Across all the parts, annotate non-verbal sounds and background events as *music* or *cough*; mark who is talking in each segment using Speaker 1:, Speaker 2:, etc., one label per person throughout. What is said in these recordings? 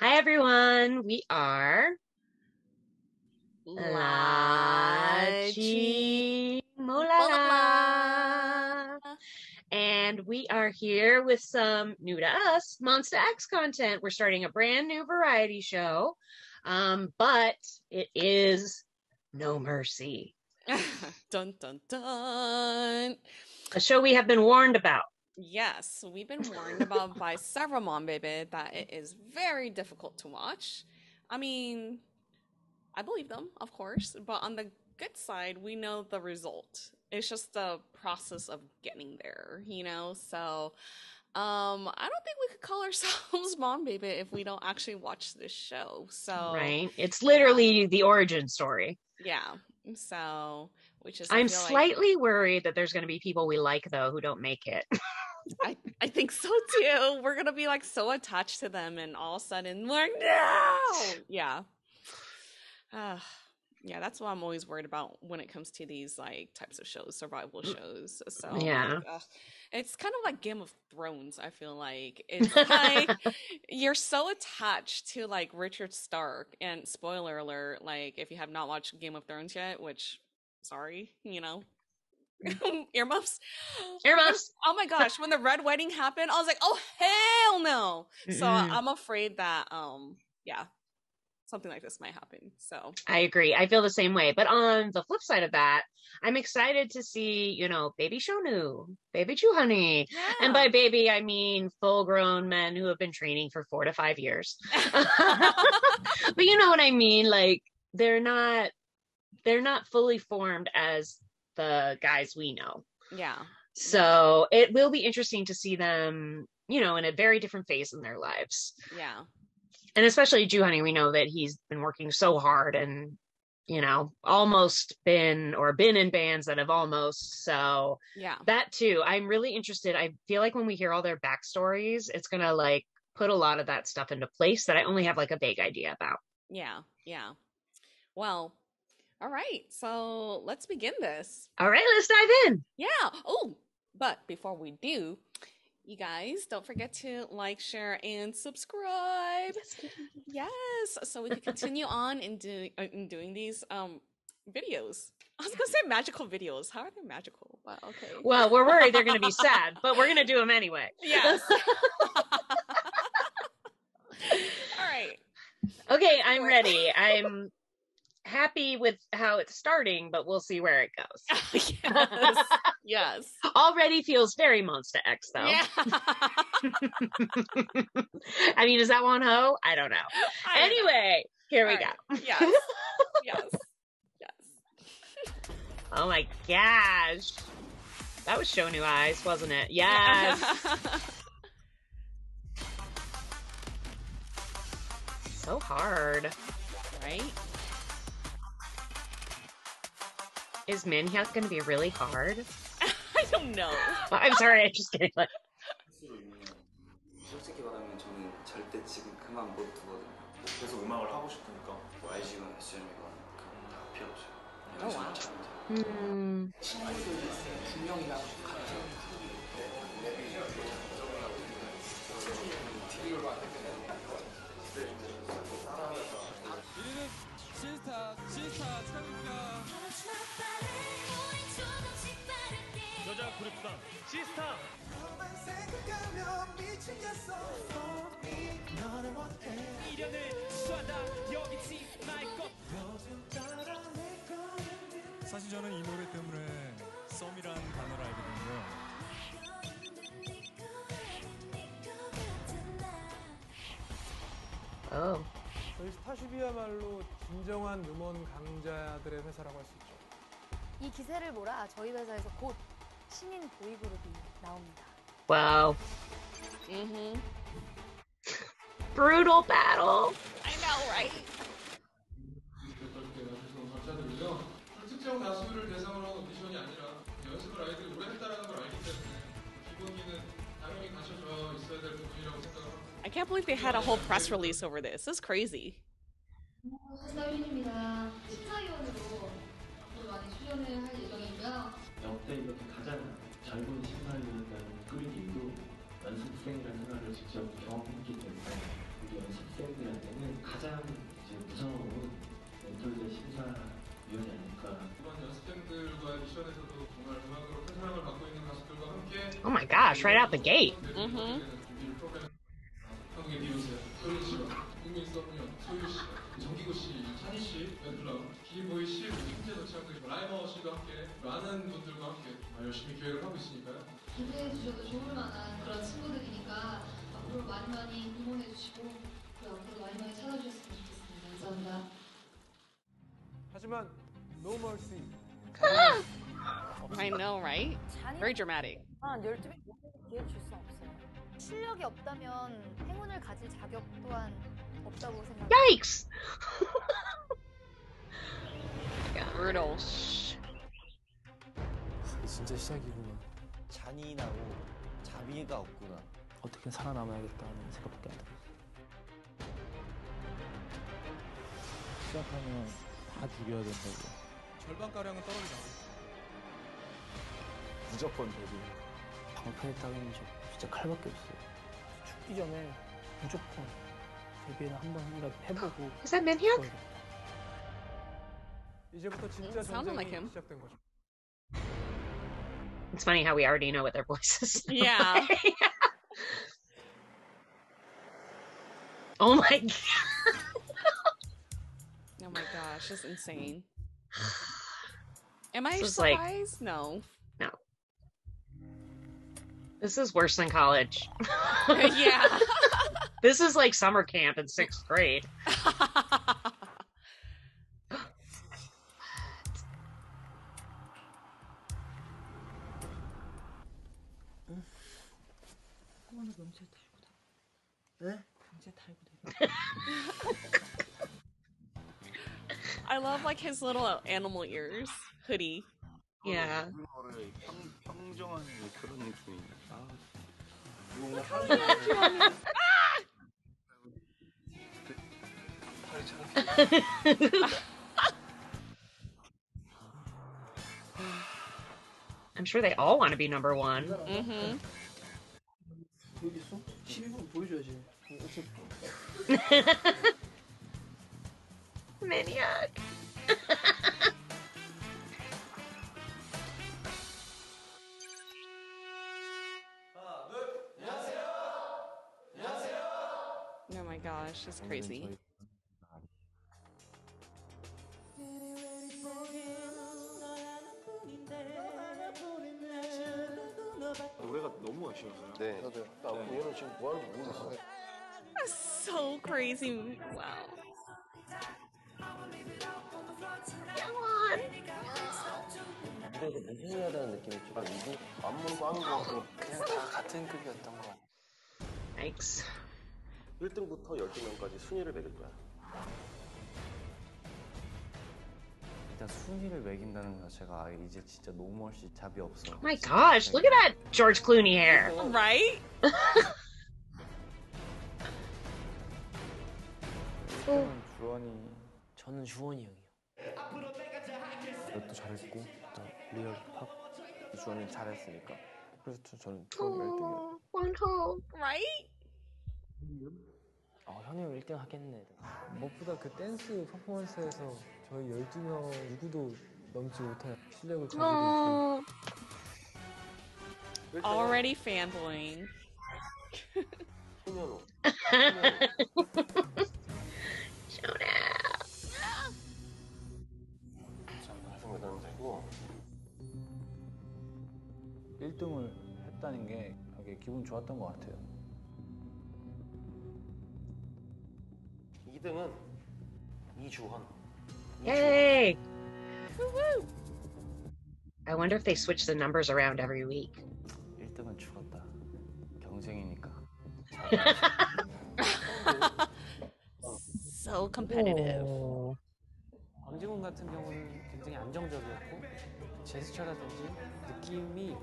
Speaker 1: Hi, everyone. We are Lachi Molala. And we are here with some new to us Monsta X content. We're starting a brand new variety show, um, but it is No Mercy, *laughs*
Speaker 2: dun dun dun.
Speaker 1: a show we have been warned about.
Speaker 2: Yes, we've been warned *laughs* about by several Monbebe that it is very difficult to watch. I mean, I believe them, of course, but on the good side, we know the result. It's just the process of getting there, you know? So, um, I don't think we could call ourselves *laughs* Monbebe if we don't actually watch this show. So,
Speaker 1: Right? It's literally the origin story.
Speaker 2: yeah. So, which is
Speaker 1: I'm
Speaker 2: feel like-
Speaker 1: slightly worried that there's going to be people we like, though, who don't make it. *laughs*
Speaker 2: I, I think so too. We're gonna be like so attached to them, and all of a sudden, we're like, no, yeah, uh, yeah. That's what I'm always worried about when it comes to these like types of shows, survival shows. So
Speaker 1: Mm. Yeah.
Speaker 2: like, it's kind of like Game of Thrones. I feel like it's like *laughs* you're so attached to like Richard Stark, and spoiler alert, like if you have not watched Game of Thrones yet, which sorry, you know. *laughs* *laughs* Earmuffs.
Speaker 1: Earmuffs. *laughs*
Speaker 2: Oh my gosh, when the red wedding happened, I was like, "Oh hell no!" So. I'm afraid that, um, yeah, something like this might happen. So
Speaker 1: I agree. I feel the same way. But on the flip side of that, I'm excited to see, you know, baby Shownu, baby Joohoney. And by baby, I mean full grown men who have been training for four to five years. but you know what I mean? Like they're not they're not fully formed as the guys we know.
Speaker 2: yeah,
Speaker 1: So it will be interesting to see them, you know, in a very different phase in their lives.
Speaker 2: yeah,
Speaker 1: and especially Joohoney, we know that he's been working so hard and you know almost been or been in bands that have almost so
Speaker 2: yeah,
Speaker 1: that too i'm really interested i feel like when we hear all their backstories it's gonna like put a lot of that stuff into place that i only have like a vague idea about
Speaker 2: yeah, yeah. Well, all right. So let's begin this.
Speaker 1: all right let's dive in
Speaker 2: Yeah. Oh, but before we do, you guys don't forget to like, share, and subscribe. Yes, so we can *laughs* continue on in doing uh, in doing these um videos. I was gonna say magical videos. How are they magical? Wow. Okay.
Speaker 1: well we're worried they're gonna be *laughs* sad but we're gonna do them anyway
Speaker 2: Yes. *laughs* All right.
Speaker 1: okay i'm ready i'm happy with how it's starting but we'll see where it goes *laughs*
Speaker 2: yes. *laughs* Yes.
Speaker 1: already feels very Monsta X though
Speaker 2: Yeah. *laughs*
Speaker 1: I mean, is that Wonho? I don't know.
Speaker 2: I don't know.
Speaker 1: Anyway, here we
Speaker 2: All
Speaker 1: go.
Speaker 2: Yes. Yes. Yes.
Speaker 1: Oh my gosh. That was Shownu Eyes, wasn't it? Yes. so hard.
Speaker 2: right?
Speaker 1: Is Minhyuk going to be really hard?
Speaker 2: I don't know.
Speaker 1: I'm sorry, I'm just kidding. Like,
Speaker 3: 솔직히 말하면 저는 절대 지금 그만 못 두거든요.
Speaker 4: 계속 음악을 하고 싶으니까
Speaker 3: 뭐 YG건 SM이건 그건 다 필요 없어요.
Speaker 2: 어,
Speaker 3: 연습만
Speaker 2: 와우.
Speaker 3: 잘하면 돼요.
Speaker 1: hmm.
Speaker 5: 신스타 신스타 축하드립니다. 여자 그룹단 시스타. 미련을 쏴다. 여기지 말것. 사실 저는 이 노래 때문에 썸이란 단어를 알게 된 거예요.
Speaker 1: Oh.
Speaker 6: 저희 스타쉽이야말로 진정한 음원 강자들의 회사라고 할 수 있죠.
Speaker 7: 이 기세를 몰아 저희 회사에서 곧 신인 보이그룹이 나옵니다.
Speaker 1: Wow.
Speaker 2: Mm-hmm.
Speaker 1: Brutal battle.
Speaker 2: I know, right?
Speaker 8: 특정 가수를 대상으로 한 오디션이 아니라 연습을 아이들이 오래 했다는 걸 알기 때문에 기본기는 당연히 갖춰져 있어야 될 부분이라고 생각합니다.
Speaker 2: I can't believe they had a whole press release over this. This is crazy.
Speaker 9: 역대 이렇게 가장 잘 보는 시사위원이라는 꾸미기도 연습 수행이라는 생각을 직접 경험했기 때문에 이게
Speaker 10: 연습생들한테는 가장 이제 무서운 멘토리의 심사위원이 아닐까.
Speaker 6: 이번 연습생들과의 미션에서도 정말 음악으로 큰 사랑을 받고 있는 가수들과 함께
Speaker 1: Oh my gosh, right out the gate.
Speaker 6: 준비를 프로그램 한국의 비욘세, 소윤 씨가 국민 서브년 소유 씨, 정기고 씨, 찬희 씨, 씨, 그리고 김재도 씨하고 라이머 씨도 함께 많은 분들과 함께 정말 열심히 기획을 하고 있으니까요.
Speaker 11: 기대해 주셔도 좋을 만한 그런 친구들이니까 앞으로 많이 많이 응원해 주시고 그리고 앞으로 많이 많이 찾아주셨으면 좋겠습니다. 감사합니다.
Speaker 12: 하지만 No Mercy. *laughs*
Speaker 2: I know, right? Very dramatic.
Speaker 7: 한 12명 기회 줄 수 없어요. 실력이 없다면 행운을 가질 자격 또한 없다고 생각합니다.
Speaker 1: Yikes! *laughs*
Speaker 2: Brutal.
Speaker 13: 진짜 시작이구나.
Speaker 14: 잔인하고 자비가 없구나.
Speaker 13: 어떻게 살아남아야겠다는 생각밖에 안 들었어. 시작하면 다 죽여야 된다고.
Speaker 12: 절반가량은 떨어지다.
Speaker 13: 무조건. 방패에 따위는 저 진짜 칼밖에 없어요. 죽기 전에 무조건 데뷔를 한번 해보고.
Speaker 1: Is that Minhyuk?
Speaker 12: 이제부터 진짜
Speaker 2: Sounded
Speaker 12: 전쟁이
Speaker 2: like him.
Speaker 12: 시작된 거죠.
Speaker 1: It's funny how we already know what their voices. *laughs* sound
Speaker 2: Yeah.
Speaker 1: like. oh my god.
Speaker 2: Oh my gosh, that's insane. *sighs* Am I
Speaker 1: This is like-
Speaker 2: surprised? No.
Speaker 1: No. This is worse than college. *laughs*
Speaker 2: yeah. *laughs*
Speaker 1: This is like summer camp in sixth grade.
Speaker 2: love like his little animal ears hoodie.
Speaker 1: Yeah. *laughs* I'm sure they all want to be number one.
Speaker 2: Mm-hmm. *laughs*
Speaker 13: Maniac 기 있어? 12분 보여줘야지. 어차피
Speaker 1: Minhyuk.
Speaker 2: Oh my gosh, it's crazy.
Speaker 15: 노래가 너무 아쉬워서요.
Speaker 14: 네. 저도요. 나 얘는 지금 뭐 하는지 모르겠어.
Speaker 2: So crazy. Wow.
Speaker 14: 무대에서 무슨 해야 되는 느낌이 좀 이게 안무는 꽝인 것 같고 그냥 다 같은 급이었던 것 같아.
Speaker 1: Yikes.
Speaker 14: 1등부터 12명까지 순위를 매길 거야.
Speaker 16: 일단 순위를 매긴다는 것 자체가 아, 이제 진짜 노멀씨 잡이 없어.
Speaker 1: My gosh, look at that George Clooney hair.
Speaker 2: Right?
Speaker 16: 저는 주원이
Speaker 13: 저는 주원이 형이요.
Speaker 16: 랩도 잘했고 리얼 팝 주원이 잘했으니까 그래서 저- 저는 주원 1등이요.
Speaker 1: One hope.
Speaker 2: Right?
Speaker 13: 어, 현이 형 1등 하겠네. 무엇보다 그 댄스 퍼포먼스에서 저희 12명 누구도 넘지 못할 실력을 가지고 있고
Speaker 1: Oh.
Speaker 2: Already fanboying. *laughs*
Speaker 13: 했다는 게 되게 기분 좋았던 것 같아요.
Speaker 14: 2등은 이주헌.
Speaker 1: Yay. I wonder if they switch the numbers around every week.
Speaker 16: 1등은 죽었다. 경쟁이니까.
Speaker 2: So competitive.
Speaker 1: Oh.
Speaker 13: 광진군 같은 경우는 굉장히 안정적이었고 제스처라든지 느낌이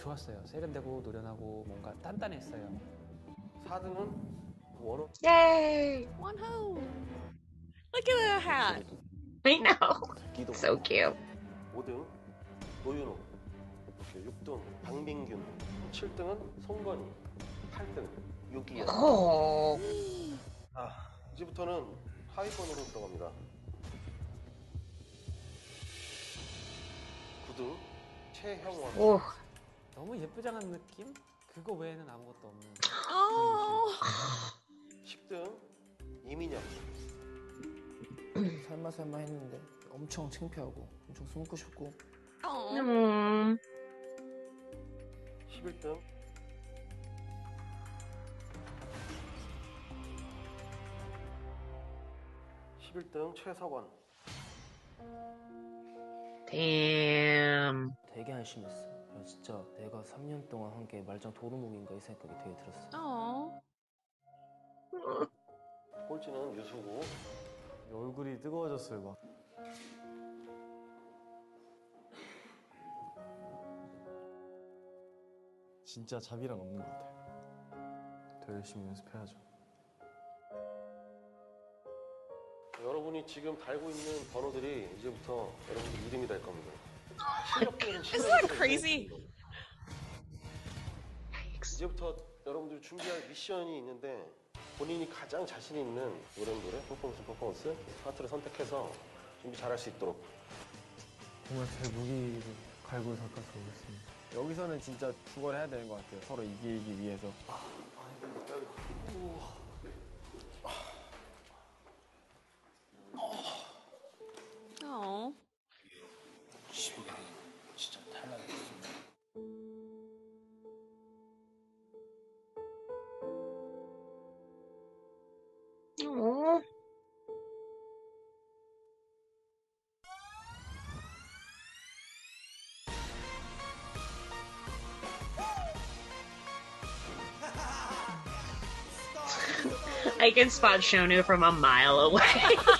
Speaker 13: 좋았어요. 세련되고 노련하고 뭔가 단단했어요.
Speaker 14: 4등은 원호.
Speaker 1: Yay.
Speaker 2: One. Look at that hat.
Speaker 1: I know.
Speaker 14: 기동.
Speaker 1: So cute.
Speaker 14: 5등 노윤호. 6등 박민균. 7등은 송건희. 8등 유기현.
Speaker 1: Oh.
Speaker 14: 아, 이제부터는 하위권으로 들어갑니다. 구두 최형원.
Speaker 1: 오.
Speaker 13: 너무 예쁘장한 느낌? 그거 외에는 아무것도 없는.
Speaker 2: 어.
Speaker 14: 10등 이민혁.
Speaker 10: 설마 설마 했는데 엄청 창피하고 엄청 숨고 싶고
Speaker 1: 음.
Speaker 14: 11등 (11등) 최석원
Speaker 1: Damn.
Speaker 10: 되게 안심했어. 야, 진짜 내가 3년 동안 한 게 말짱 도루묵인가 이 생각이 되게 들었어.
Speaker 2: 어.
Speaker 14: 꼴찌는 유수고
Speaker 4: 얼굴이 뜨거워졌어요 막. 진짜 자비랑 없는 것 같아요. 더 열심히 연습해야죠.
Speaker 14: 여러분이 지금 달고 있는 번호들이 이제부터 여러분들 이름이 될 겁니다
Speaker 2: Isn't that crazy?
Speaker 14: 이제부터 여러분들이 준비할 미션이 있는데 본인이 가장 자신 있는 노래 노래 퍼포먼스 퍼포먼스 파트를 선택해서 준비 잘할 수 있도록
Speaker 4: 정말 제 무기를 갈고 닦아서 오겠습니다. 여기서는 진짜 죽어야 해야 되는 것 같아요. 서로 이기기 위해서.
Speaker 1: I can spot Shownu from a mile away. *laughs*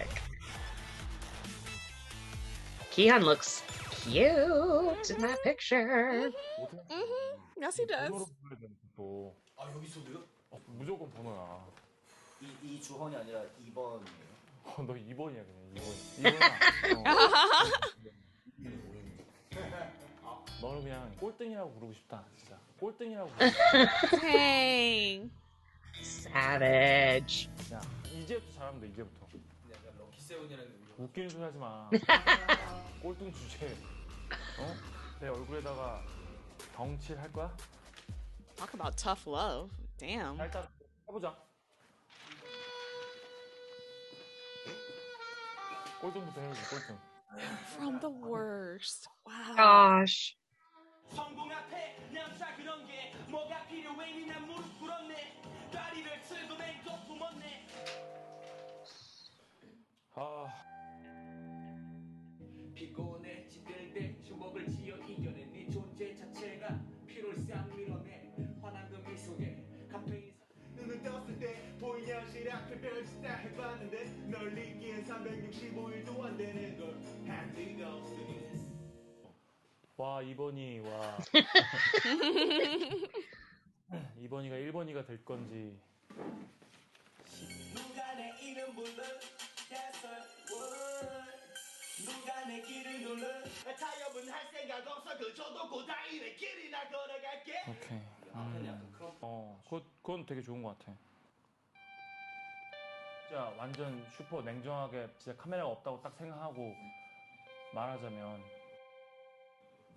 Speaker 1: Kihan looks cute in that picture.
Speaker 2: Mm-hmm. Yes, he does.
Speaker 17: 아 여기 있어도요?
Speaker 4: 어, 무조건 번호야.
Speaker 17: 이, 이 주헌이 아니라 2번이에요.
Speaker 4: 어, 너 2번이야 그냥 2번. 2번아. 어. 너는 그냥 꼴등이라고 부르고 싶다 진짜. 꼴등이라고. 부르고 싶다.
Speaker 1: Savage.
Speaker 4: 야 이제부터 잘하면 돼 이제부터.
Speaker 17: 약간 럭키 세븐이라는.
Speaker 4: 웃기는 소리 하지 마. *laughs* 꼴등 주제. 어? 내 얼굴에다가 덩칠 할 거야?
Speaker 2: Talk about tough love. Damn.
Speaker 4: 자, 일단 해보자. 꼴등부터 해보자 꼴등.
Speaker 2: From the worst. Wow.
Speaker 1: Gosh.
Speaker 18: 성공 앞에 남자 그런 게 뭐가 필요해 니난 무릎 꿇었네 다리를 틀고 맹도 품었네
Speaker 4: 아.
Speaker 18: 피곤해 찌들대 주먹을 쥐어 이겨낸 네 존재 자체가 피로를 싹 밀어내 환한 그 미소에 카페인 눈을 떴을 때 보이냐 현실이랑 별짓 다 해봤는데 널 잊기엔 365일도 안 되는 걸 한디가 없으니.
Speaker 4: 와 2번이 와. *laughs* 2번이가 1번이가 될 건지.
Speaker 19: 누가 내 이름 불러 sir what 누가 내 길을 눌러. 타협은 할 생각 없어. 그저 놓고 다 이래 길이 나 걸어갈게.
Speaker 4: 오케이. 음. 어 그거, 그건 되게 좋은 것 같아. 진짜 완전 슈퍼 냉정하게 진짜 카메라가 없다고 딱 생각하고 말하자면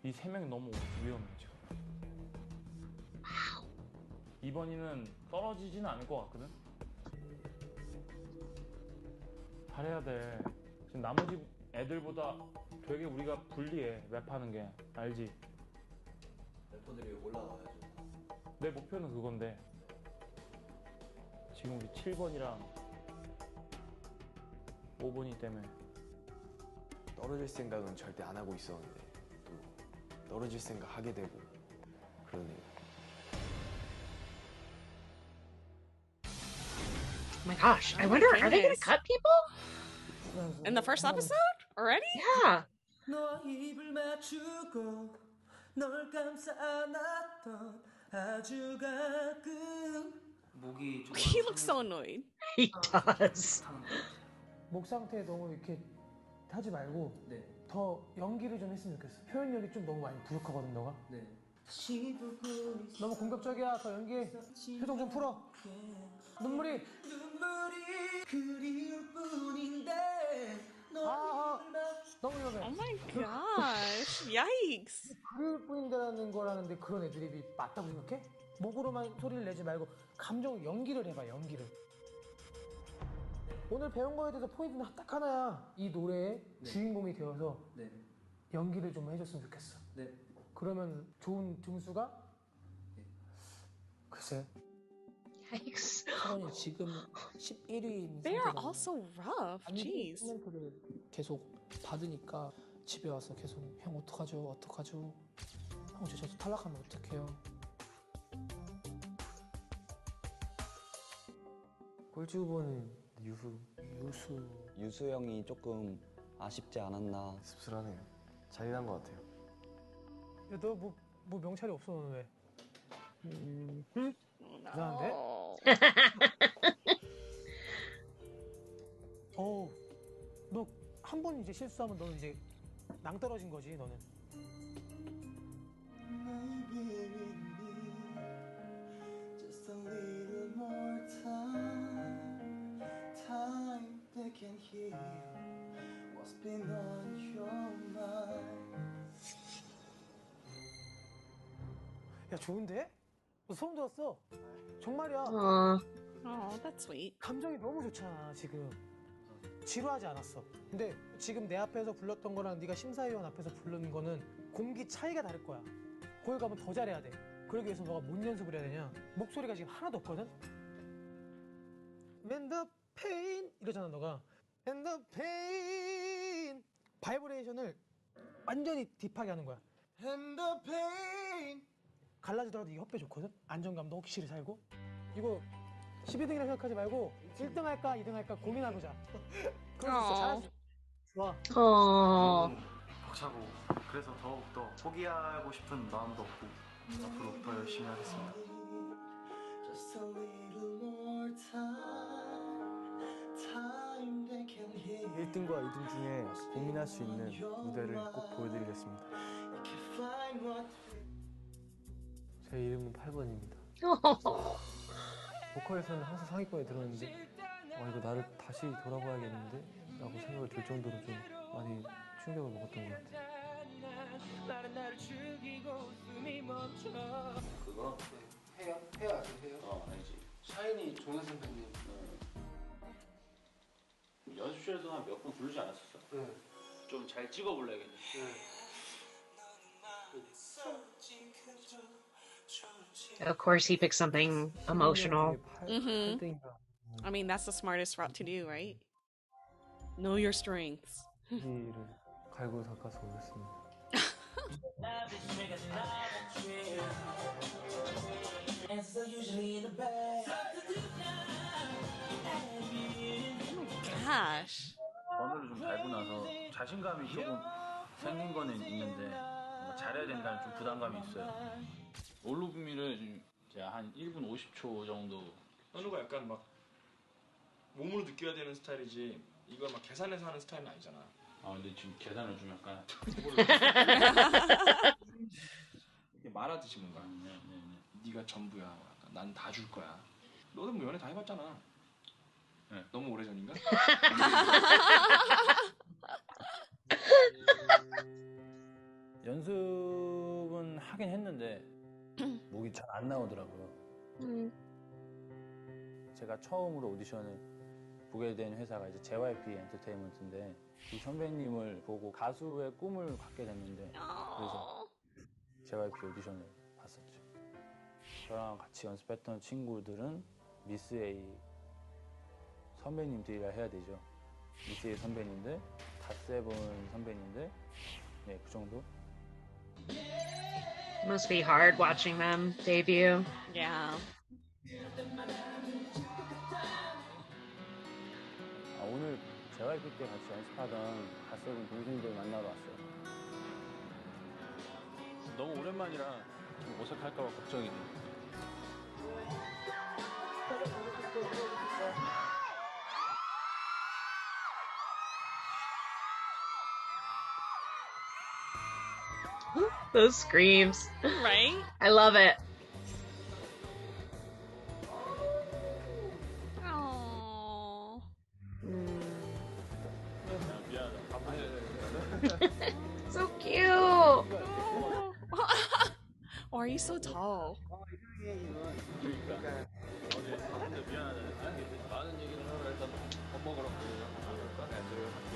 Speaker 4: 이 세 명이 너무 위험해 지금. 2번이는 떨어지지는 않을 것 같거든? 잘해야 돼. 지금 나머지 애들보다 되게 우리가 불리해 랩하는 게 알지?
Speaker 20: 래퍼들이 올라와야죠.
Speaker 4: 내 목표는 그건데 지금 우리 7번이랑 5번이 때문에
Speaker 13: 떨어질 생각은 절대 안 하고 있었는데 또 떨어질 생각 하게 되고 그러네요.
Speaker 1: Oh my gosh, I wonder, are they gonna cut people?
Speaker 2: In the first episode already?
Speaker 1: Yeah.
Speaker 19: 너와 입을 맞추고 널 감싸 안았던 아주 가끔
Speaker 20: 목이 좀 *laughs*
Speaker 2: He looks so annoyed. *laughs*
Speaker 1: He does.
Speaker 21: 목 상태 너무 이렇게 하지 말고
Speaker 20: 네.
Speaker 21: 더 연기를 좀 했으면 좋겠어. 표현력이 좀 너무 많이 부족하거든 너가.
Speaker 20: 네.
Speaker 21: 너무 공격적이야. 더 연기해. 표정 좀 풀어. 눈물이.
Speaker 19: 눈물이 그리울 뿐인데 너
Speaker 21: 아, 너무 위험해.
Speaker 2: Oh my gosh. Yikes.
Speaker 21: 그럴 뿐인데라는 거라는데 그런 애드립이 맞다고 생각해? 목으로만 소리를 내지 말고 감정 연기를 해봐 연기를. 오늘 배운 거에 대해서 포인트는 딱 하나야. 이 노래의 주인공이 되어서
Speaker 20: 네.
Speaker 21: 연기를 좀 해줬으면 좋겠어.
Speaker 20: 네.
Speaker 21: 그러면 좋은 등수가 글쎄.
Speaker 1: Yikes.
Speaker 21: 사원이 지금 11위인
Speaker 2: They are all so rough. Jeez.
Speaker 21: 코멘트를 계속 받으니까 집에 와서 계속 형 어떡하죠 어떡하죠 형 저- 저도 탈락하면 어떡해요
Speaker 13: 꼴찌 후보는 유수.
Speaker 21: 유수.
Speaker 16: 유수 형이 조금 아쉽지 않았나.
Speaker 13: 씁쓸하네요. 잔인한 것 같아요.
Speaker 21: 야 너 뭐 뭐 명찰이 없어 너는 왜? 음, 응? 이상한데? 어우 너한 번 이제 실수하면 너는 이제 낭 떨어진 거지 너는 야 좋은데? 너 소름 돋았어. 정말이야.
Speaker 1: 어.
Speaker 2: Oh, that's sweet.
Speaker 21: 감정이 너무 좋잖아 지금. 지루하지 않았어. 근데 지금 내 앞에서 불렀던 거랑 네가 심사위원 앞에서 부르는 거는 공기 차이가 다를 거야. 거기 가면 더 잘해야 돼. 그러기 위해서 너가 뭔 연습을 해야 되냐? 목소리가 지금 하나도 없거든? When the pain 이러잖아 너가. When the pain. 바이브레이션을 완전히 딥하게 하는 거야.
Speaker 19: And the pain
Speaker 21: 갈라지더라도 이 협회 좋거든 안정감도 확실히 살고 이거 12등이라 생각하지 말고 1등 할까 2등 할까 고민해보자 *laughs* 그럼 진짜 잘할 수 있어. 좋아
Speaker 1: 어.
Speaker 17: 벅차고 그래서 더욱더 포기하고 싶은 마음도 없고 앞으로 더 열심히 하겠습니다.
Speaker 19: Just a little more time Time that can heal
Speaker 13: 1등과 2등 중에 고민할 수 있는 무대를 꼭 보여드리겠습니다. 제 이름은 8번입니다. 보컬에서는 항상 상위권에 들었는데 어, 이거 나를 다시 돌아봐야겠는데? 라고 생각을 들 정도로 좀 많이 충격을 먹었던 것 같아요.
Speaker 22: 그거 해요? 해요 아직 해요?
Speaker 20: 어, 알지.
Speaker 22: 샤이니 종현 선배님
Speaker 20: 연습실에도 한몇 번 부르지 않았었어?
Speaker 22: 네.
Speaker 20: 좀 잘 찍어 불러야겠네.
Speaker 1: Of course, he picked something emotional.
Speaker 2: hmm I mean, that's the smartest route to do, right? Know your strengths. *laughs*
Speaker 13: 이를 갈고 닦아서 오겠습니다.
Speaker 19: Answers are usually in the bag
Speaker 2: Gosh.
Speaker 17: 번호를 좀 달고 나서 자신감이 조금 생긴 거는 있는데 뭔가
Speaker 4: 잘해야 된다는 좀 부담감이 있어요. 올루브미를 좀 제가 한 1분 50초 정도
Speaker 8: 현우가 약간 막 몸으로 느껴야 되는 스타일이지 이걸 막 계산해서 하는 스타일은 아니잖아.
Speaker 4: 아 근데 지금 계산을 좀 약간 *laughs*
Speaker 8: 이게 말하듯이 뭔가 네가 전부야. 난 다 줄 거야. 너도 뭐 연애 다 해봤잖아. 너무 오래 전인가? *laughs*
Speaker 17: 연습은 하긴 했는데 목이 잘 안 나오더라고요. 제가 처음으로 오디션을 보게 된 회사가 이제 JYP 엔터테인먼트인데 이 선배님을 보고 가수의 꿈을 갖게 됐는데 그래서 JYP 오디션을 봤었죠. 저랑 같이 연습했던 친구들은 미스 A 선배님들이라 해야 되죠. 미스 A 선배님들, 갓세븐 선배님들, 네 그 정도.
Speaker 1: Must be hard watching them debut.
Speaker 2: Yeah.
Speaker 17: 아, 오늘 JYP 때 같이 연습하던 갓세븐 동생들 만나러 왔어요. 너무 오랜만이라 좀 어색할까 봐 걱정이네.
Speaker 1: Those screams.
Speaker 2: Right?
Speaker 1: I love it.
Speaker 2: Aww.
Speaker 1: so cute.
Speaker 2: Why are you so tall?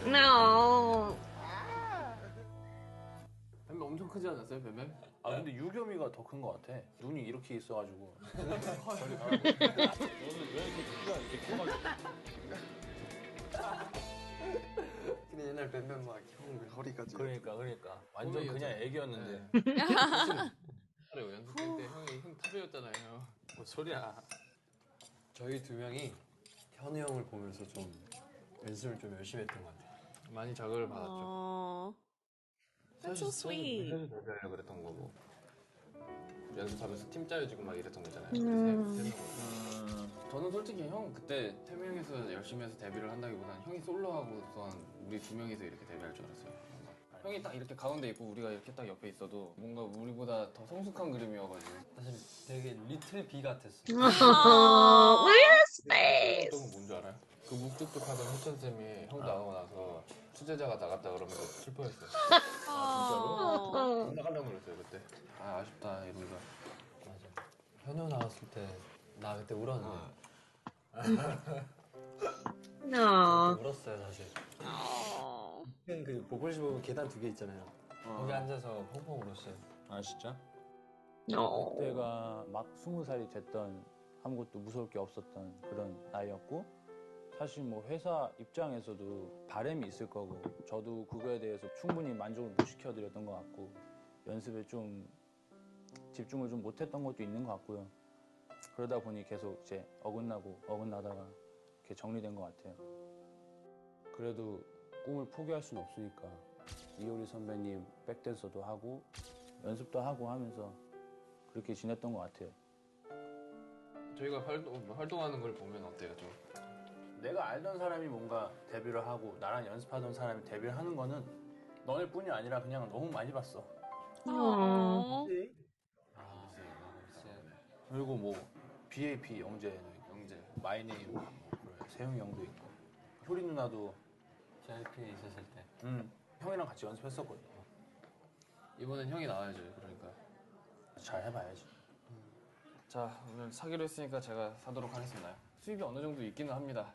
Speaker 1: No.
Speaker 22: 엄청 크지 않았어요, 뱀뱀?
Speaker 17: 아 근데 유겸이가 더 큰 것 같아. 눈이 이렇게 있어가지고. *laughs*
Speaker 22: 너는 왜 이렇게 키가 이렇게 커가지고?
Speaker 20: 근데 옛날 뱀뱀 막형 허리까지.
Speaker 17: 그러니까 그러니까 완전. 그냥 애기였는데. *laughs*
Speaker 20: 그래 연습생 때 형이 형 탑이었잖아요.
Speaker 22: 뭐 소리야.
Speaker 20: 저희 두 명이 현우 형을 보면서 좀 연습을 좀 열심히 했던 것 같아요. 많이 자극을 받았죠.
Speaker 2: Aww. That's so sweet.
Speaker 20: 사실 데뷔하려고 그랬던 거고 연습하면서 팀 짜여지고 막 이랬던 거잖아요.
Speaker 2: 음.
Speaker 20: 세- 세 명으로. 저는 솔직히 형 그때 세 명이서 열심히 해서 데뷔를 한다기보다는 형이 솔로하고선 우리 두 명이서 이렇게 데뷔할 줄 알았어요. 형이 딱 이렇게 가운데 있고 우리가 이렇게 딱 옆에 있어도 뭔가 우리보다 더 성숙한 그림이어가지고 사실 되게 리틀 비 같았어. *laughs*
Speaker 1: Face.
Speaker 20: 어떤 건 뭔지 알아요? 그 묵뚝뚝하던 효천 쌤이 형 나가고 나서 수제자가 나갔다 그러면서 슬퍼했어요. *laughs* 아 진짜로? 못 나가려고 그랬어요 그때. 아 아쉽다 이러면서. 맞아. 현우 나왔을 때 나 그때 울었는데.
Speaker 1: No.
Speaker 20: 울었어요 사실. 그 보컬실 보면 계단 두 개 있잖아요. 거기 앉아서 펑펑 울었어요.
Speaker 17: 아 진짜?
Speaker 1: No.
Speaker 17: 그때가 막 스무 살이 됐던 아무것도 무서울 게 없었던 그런 나이였고 사실 뭐 회사 입장에서도 바람이 있을 거고 저도 그거에 대해서 충분히 만족을 못 시켜드렸던 것 같고 연습에 좀 집중을 좀 못했던 것도 있는 것 같고요. 그러다 보니 계속 이제 어긋나고 어긋나다가 이렇게 정리된 것 같아요.
Speaker 22: 그래도 꿈을 포기할 수는 없으니까 이효리 선배님 백댄서도 하고
Speaker 17: 연습도 하고 하면서 그렇게 지냈던 것 같아요.
Speaker 20: 저희가 활동 활동하는 걸 보면 어때요 좀?
Speaker 17: 내가 알던 사람이 뭔가 데뷔를 하고 나랑 연습하던 사람이 데뷔를 하는 거는 너네 뿐이 아니라 그냥 너무 많이 봤어.
Speaker 20: 아.
Speaker 17: 그리고 뭐 BAP 영재, 영재, 마이네임, 뭐 세웅이 형도 있고 효리 누나도
Speaker 20: JYP에 있었을 때.
Speaker 17: 음, 형이랑 같이 연습했었거든.
Speaker 20: 이번엔 형이 나와야죠 그러니까.
Speaker 17: 잘 해봐야지.
Speaker 20: 자 오늘 사기로 했으니까 제가 사도록 하겠습니다. 수입이 어느 정도 있기는 합니다.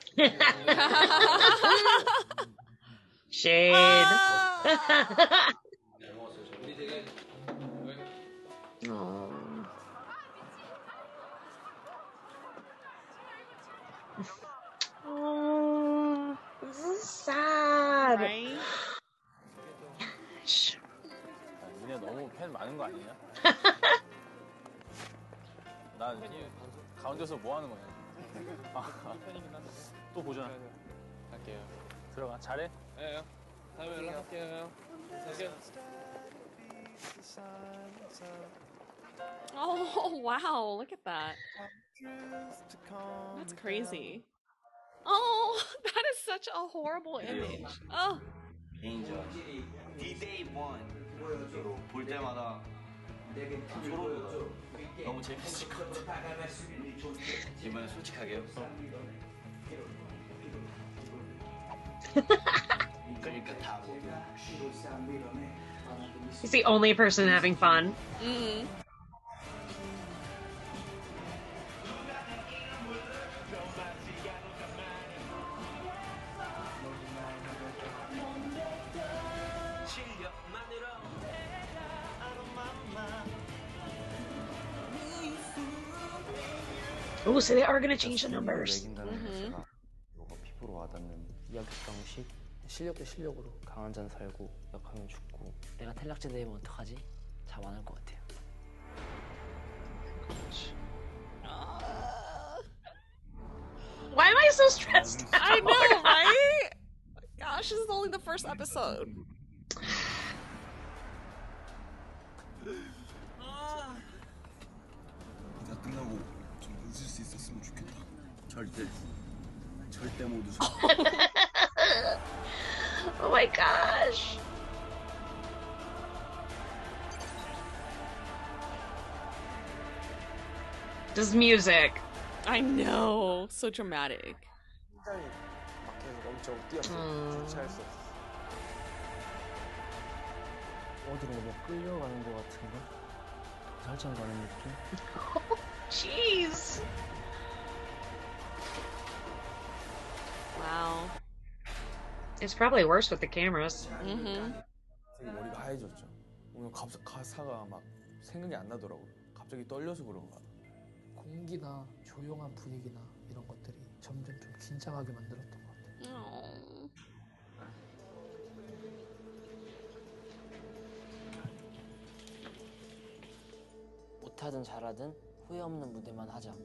Speaker 1: Shade.
Speaker 20: 잘 먹었어요. 저. 우리 되게
Speaker 1: Oh. Oh, this is
Speaker 2: Right?
Speaker 1: Gosh.
Speaker 17: 아, 니네 너무 팬 많은 거 아니냐? 나 가운데서 뭐 하는 거야? 아, 또 보잖아.
Speaker 20: 갈게요.
Speaker 17: 들어가. 잘해.
Speaker 20: 네, 다음에 연락할게요. 형. 갈게요.
Speaker 2: Oh wow! Look at that. That's crazy. Oh, *laughs* that is such a horrible image. Oh.
Speaker 16: 인정. D-Day 1 볼 때마다 소름 돋아. 너무 재밌을 것 같아. 이번에 솔직하게요. 그러니까 다 모두
Speaker 1: He's the only person having fun.
Speaker 2: Mm.
Speaker 1: Oh, so they are gonna change the numbers.
Speaker 23: 매긴다는 자체가 뭐가 피부로 와닿는
Speaker 10: 이야기방식 실력 대 실력으로 강한 자는 살고 약하면 죽고 내가 탈락자 되면 어떡하지? 잠 안 올 것 같아요
Speaker 1: Why am I so stressed out?
Speaker 2: I know, right? Gosh, this is only the first episode.
Speaker 24: 다 끝나고 좀 웃을 수 있었으면 좋겠다. 절대 절대 못 웃어.
Speaker 1: Oh my gosh. This music.
Speaker 2: I know, so dramatic.
Speaker 22: 심장이 막 계속 엄청 뛰었어.
Speaker 1: 음.
Speaker 22: 주체할 수 없어.
Speaker 10: 어디로 뭐 끌려가는 것 같은데? 살짝 가는 느낌?
Speaker 1: Jeez.
Speaker 2: Wow.
Speaker 1: It's probably worse with the cameras.
Speaker 2: Mm-hmm.
Speaker 22: 되게 머리가 하얘졌죠. 오늘 갑자기 가사가 막 생각이 안 나더라고요. 갑자기 떨려서 그런가.
Speaker 21: 공기나 조용한 분위기나 이런 것들이 점점 좀 긴장하게 만들었던 것 같아요.
Speaker 10: 못하든 잘하든 후회 없는 무대만 하자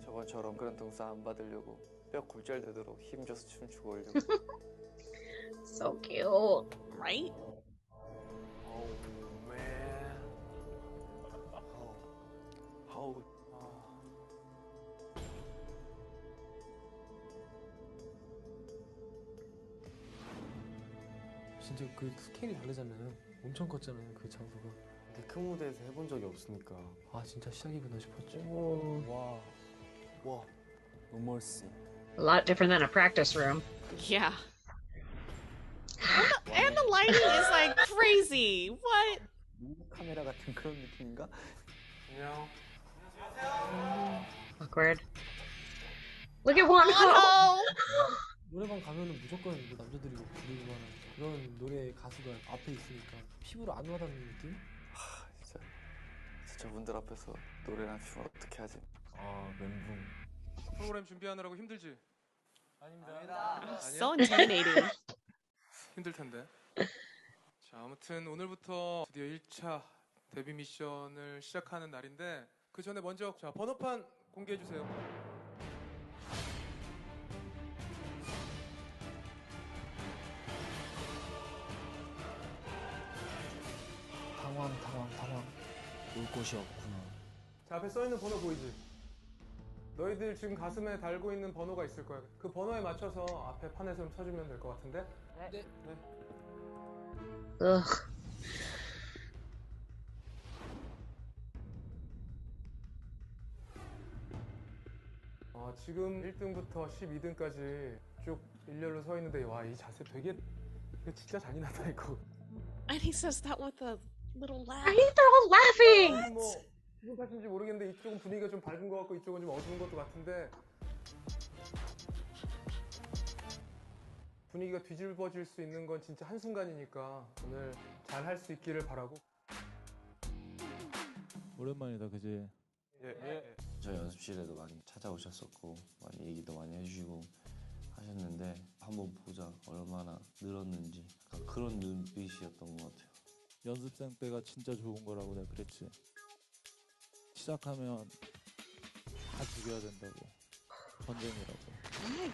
Speaker 23: 저번처럼 그런 동사 안 받으려고 뼈 골절되도록 힘줘서 춤추고 올려고 *laughs*
Speaker 1: So cute.
Speaker 2: Right?
Speaker 22: 아우.
Speaker 6: 진짜 그 스케일이 다르잖아요. 엄청 컸잖아요 그 장소가.
Speaker 22: 근데 큰 무대에서 해본 적이 없으니까.
Speaker 6: 아 진짜 시작이구나 싶었죠.
Speaker 22: 와. 와. No mercy.
Speaker 1: A lot different than a practice room.
Speaker 2: Yeah. And the, lighting is like crazy. What?
Speaker 23: 카메라 같은 그런 느낌인가?
Speaker 22: 안녕.
Speaker 1: Awkward. Look at one ho.
Speaker 6: 노래방 가면은 무조건 뭐 남자들이 뭐 하는 그런 노래 가수가 앞에 있으니까 피부로 안 와닿는 느낌?
Speaker 23: 진짜 진짜 분들 앞에서 노래랑 춤을 어떻게 하지?
Speaker 22: 아 멘붕.
Speaker 6: 프로그램 준비하느라고 힘들지?
Speaker 22: 아닙니다.
Speaker 2: So intimidating. *laughs*
Speaker 6: 힘들 텐데. 자, 아무튼 오늘부터 드디어 1차 데뷔 미션을 시작하는 날인데 그 전에 먼저 자, 번호판 공개해 주세요.
Speaker 10: 올 곳이 없구나
Speaker 6: 자, 앞에 써 있는 번호 보이지? 너희들 지금 가슴에 달고 있는 번호가 있을 거야. 그 번호에 맞춰서 앞에 판에서 좀 쳐주면 될 것 같은데?
Speaker 10: 네.
Speaker 1: Ugh.
Speaker 6: 어, 지금 1등부터 12등까지 쭉 일렬로 서 있는데 와, 이 자세 되게 진짜 잔인하다 이거.
Speaker 2: And he says that with a little laugh.
Speaker 1: Laughing.
Speaker 6: 뭐 무슨 탓인지 모르겠는데 이쪽은 분위기가 좀 밝은 것 같고 이쪽은 좀 어두운 것도 같은데 분위기가 뒤집어질 수 있는 건 진짜 한 순간이니까 오늘 잘 할 수 있기를 바라고
Speaker 17: 오랜만이다 그지?
Speaker 6: 예,
Speaker 20: 저희 연습실에도 많이 찾아오셨었고 많이 얘기도 많이 해주시고 하셨는데 한번 보자 얼마나 늘었는지 약간 그런 눈빛이었던 것 같아요.
Speaker 17: 연습생 때가 진짜 좋은 거라고 내가 그랬지. 시작하면 다 죽여야 된다고. 전쟁이라고.
Speaker 2: Oh my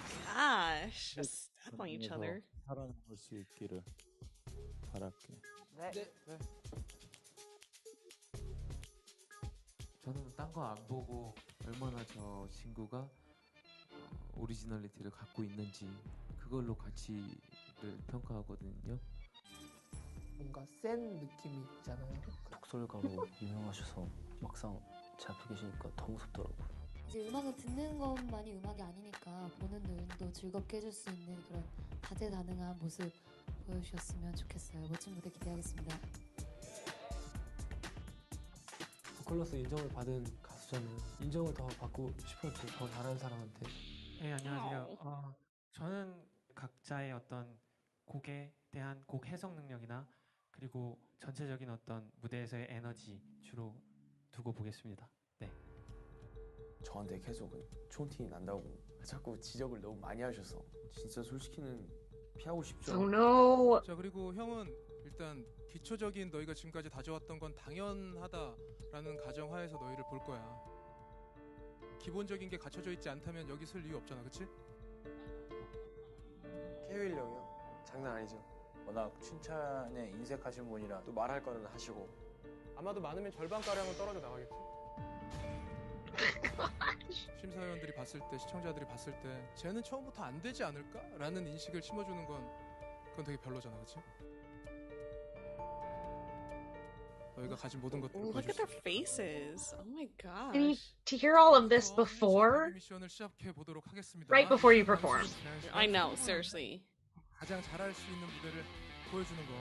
Speaker 2: gosh. 그 Just step on each other.
Speaker 17: 살아남을 수 있기를 바랄게.
Speaker 10: 네.
Speaker 6: 네. 네.
Speaker 25: 저는 딴 거 안 보고 얼마나 저 친구가 어, 오리지널리티를 갖고 있는지 그걸로 가치를 평가하거든요.
Speaker 13: 뭔가 센 느낌이 있잖아요.
Speaker 10: 독설가로 유명하셔서 막상 제 앞에 계시니까 더 무섭더라고요.
Speaker 11: 이제 음악은 듣는 것만이 음악이 아니니까 보는 눈도 즐겁게 해줄 수 있는 그런 다재다능한 모습 보여주셨으면 좋겠어요. 멋진 무대 기대하겠습니다.
Speaker 13: 보컬로서 인정을 받은 가수잖아요. 인정을 더 받고 싶었죠. 더 잘하는 사람한테.
Speaker 26: 네, 안녕하세요. 어, 저는 각자의 어떤 곡에 대한 곡 해석 능력이나 그리고 전체적인 어떤 무대에서의 에너지 주로 두고 보겠습니다. 네.
Speaker 22: 저한테 계속 촌티 난다고 자꾸 지적을 너무 많이 하셔서 진짜 솔직히는 피하고 싶죠.
Speaker 1: Oh no.
Speaker 6: 자 그리고 형은 일단 기초적인 너희가 지금까지 다져왔던 건 당연하다라는 가정하에서 너희를 볼 거야. 기본적인 게 갖춰져 있지 않다면 여기 쓸 이유 없잖아, 그치?
Speaker 22: 케윌 형이요? 장난 아니죠.
Speaker 17: 워낙 칭찬에 인색하신 분이라
Speaker 22: 또 말할 거는 하시고
Speaker 6: 아마도 많으면 절반 가량은 떨어져 나가겠지. *laughs* 심사위원들이 봤을 때, 시청자들이 봤을 때, 쟤는 처음부터 안 되지 않을까?라는 인식을 심어주는 건 그건 되게 별로잖아, 그렇지? 너희가 가진 모든 것들을
Speaker 2: Look at
Speaker 6: 수
Speaker 2: their faces. Oh my
Speaker 1: I mean,
Speaker 2: gosh.
Speaker 1: to hear all of this before, right before you perform.
Speaker 2: I know, seriously.
Speaker 6: 가장 잘할 수 있는 무대를 보여주는 거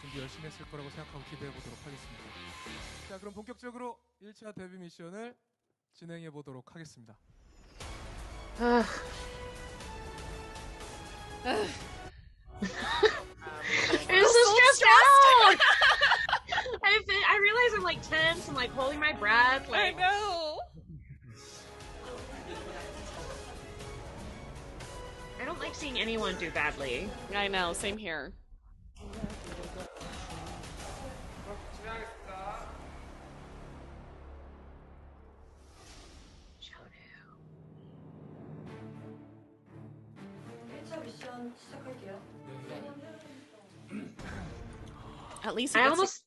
Speaker 6: 준비 열심히 했을 거라고 생각하고 기대해 보도록 하겠습니다. 자, 그럼 본격적으로 1차 데뷔 미션을 진행해 보도록 하겠습니다.
Speaker 1: Ugh. I'm so stressed out. I I realize I'm like tense. I'm like holding my breath.
Speaker 2: I
Speaker 1: Like
Speaker 2: know.
Speaker 1: I don't like seeing anyone do badly.
Speaker 2: I know, same here. At least
Speaker 1: I almost.
Speaker 2: To,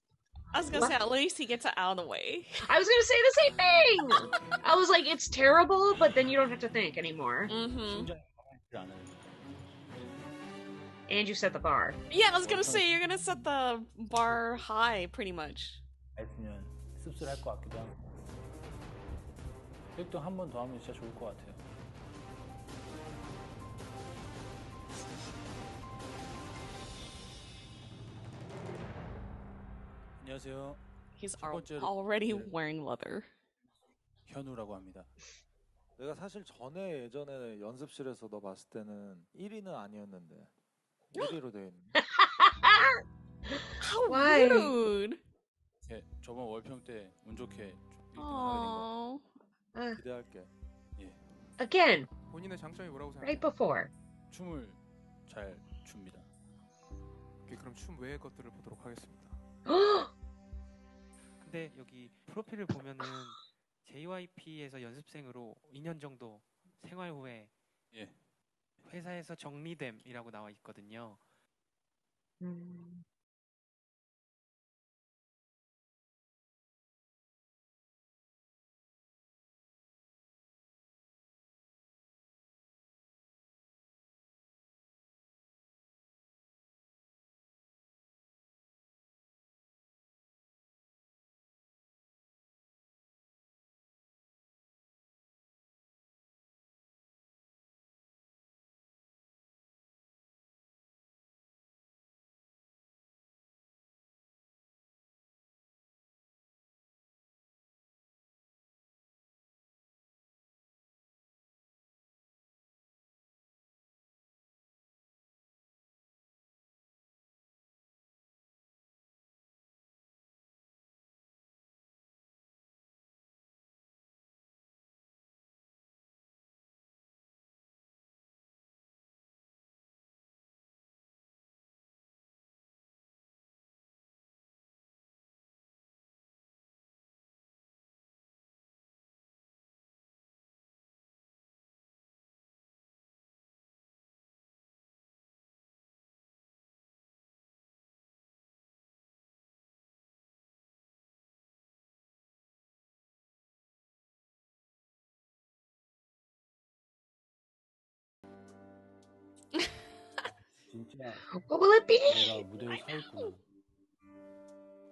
Speaker 2: I was gonna what? say at least he gets it out of the way.
Speaker 1: I was gonna say the same thing. *laughs* I was like, it's terrible, but then you don't have to think anymore.
Speaker 2: Mm-hmm.
Speaker 1: And you set the bar.
Speaker 2: Yeah, I was gonna say you're gonna set the bar high, pretty much.
Speaker 17: 했으면 씁쓸할 것 같기도 하고. 또 한 번 더 하면 진짜 좋을 것 같아요. 안녕하세요.
Speaker 2: He's
Speaker 17: 첫
Speaker 2: al-
Speaker 17: 번째로
Speaker 2: already
Speaker 17: 네,
Speaker 2: wearing leather.
Speaker 17: 현우라고 합니다.
Speaker 27: 내가 사실 전에 예전에 연습실에서 너 봤을 때는 1위는 아니었는데 1위로 돼 있는.
Speaker 2: How
Speaker 1: Why?
Speaker 2: rude.
Speaker 17: 예, 저번 월평 때 운 좋게
Speaker 2: Aww.
Speaker 27: 기대할게.
Speaker 17: 예,
Speaker 1: Again,
Speaker 6: 본인의 장점이 뭐라고 생각해?
Speaker 1: right before.
Speaker 17: 춤을 잘 춥니다.
Speaker 6: 오케이, 그럼 춤 외의 것들을 보도록 하겠습니다. *gasps*
Speaker 26: 근데 여기 프로필을 보면은 JYP에서 연습생으로 2년 정도 생활 후에
Speaker 17: 예.
Speaker 26: 회사에서 정리됨이라고 나와 있거든요.
Speaker 1: Mm.
Speaker 17: 진짜
Speaker 1: What will it be?
Speaker 17: 내가 무대에 서 있구나.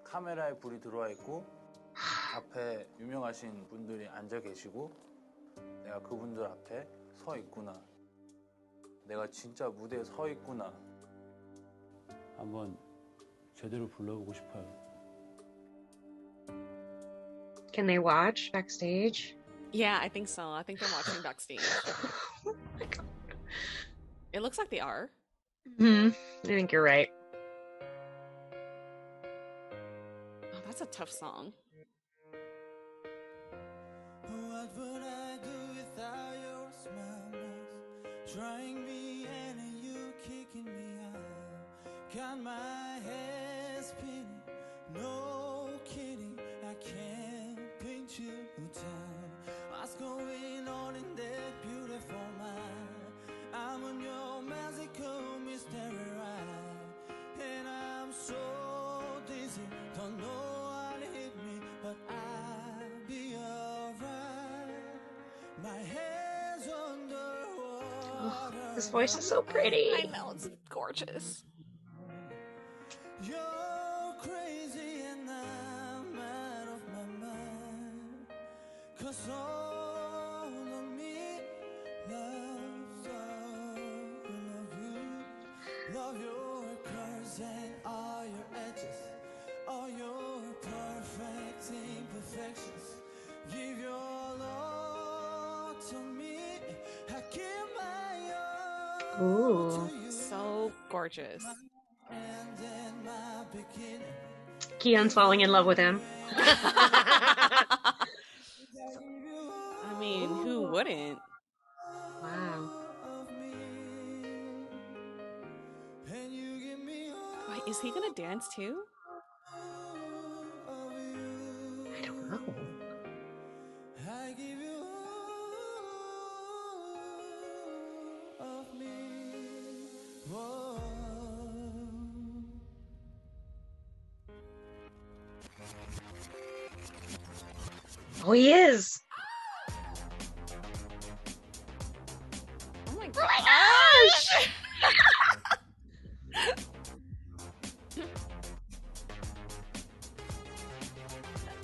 Speaker 17: 카메라에 불이 들어와 있고 앞에 유명하신 분들이 앉아 계시고 내가 그분들 앞에 서 있구나. 내가 진짜 무대에 서 있구나. 한번 제대로 불러보고 싶어요.
Speaker 1: Can they watch backstage?
Speaker 2: Yeah, I think so. I think they're watching backstage. It looks like they are.
Speaker 1: Hmm. I think you're right.
Speaker 2: Oh, that's a tough song.
Speaker 19: What would I do without your smile? Trying me and you kicking me out. Got my head spinning, no kidding. I can't paint you down. What's going
Speaker 1: His voice is so pretty.
Speaker 2: I know, it's gorgeous.
Speaker 19: You're
Speaker 1: Ooh.
Speaker 2: So gorgeous.
Speaker 19: And in my beginning.
Speaker 1: Keon's falling in love with him. *laughs*
Speaker 2: I mean, who wouldn't?
Speaker 1: Wow.
Speaker 2: Wait, is he gonna dance too?
Speaker 1: I don't know. Oh, he is.
Speaker 2: Oh my
Speaker 1: Oh my gosh!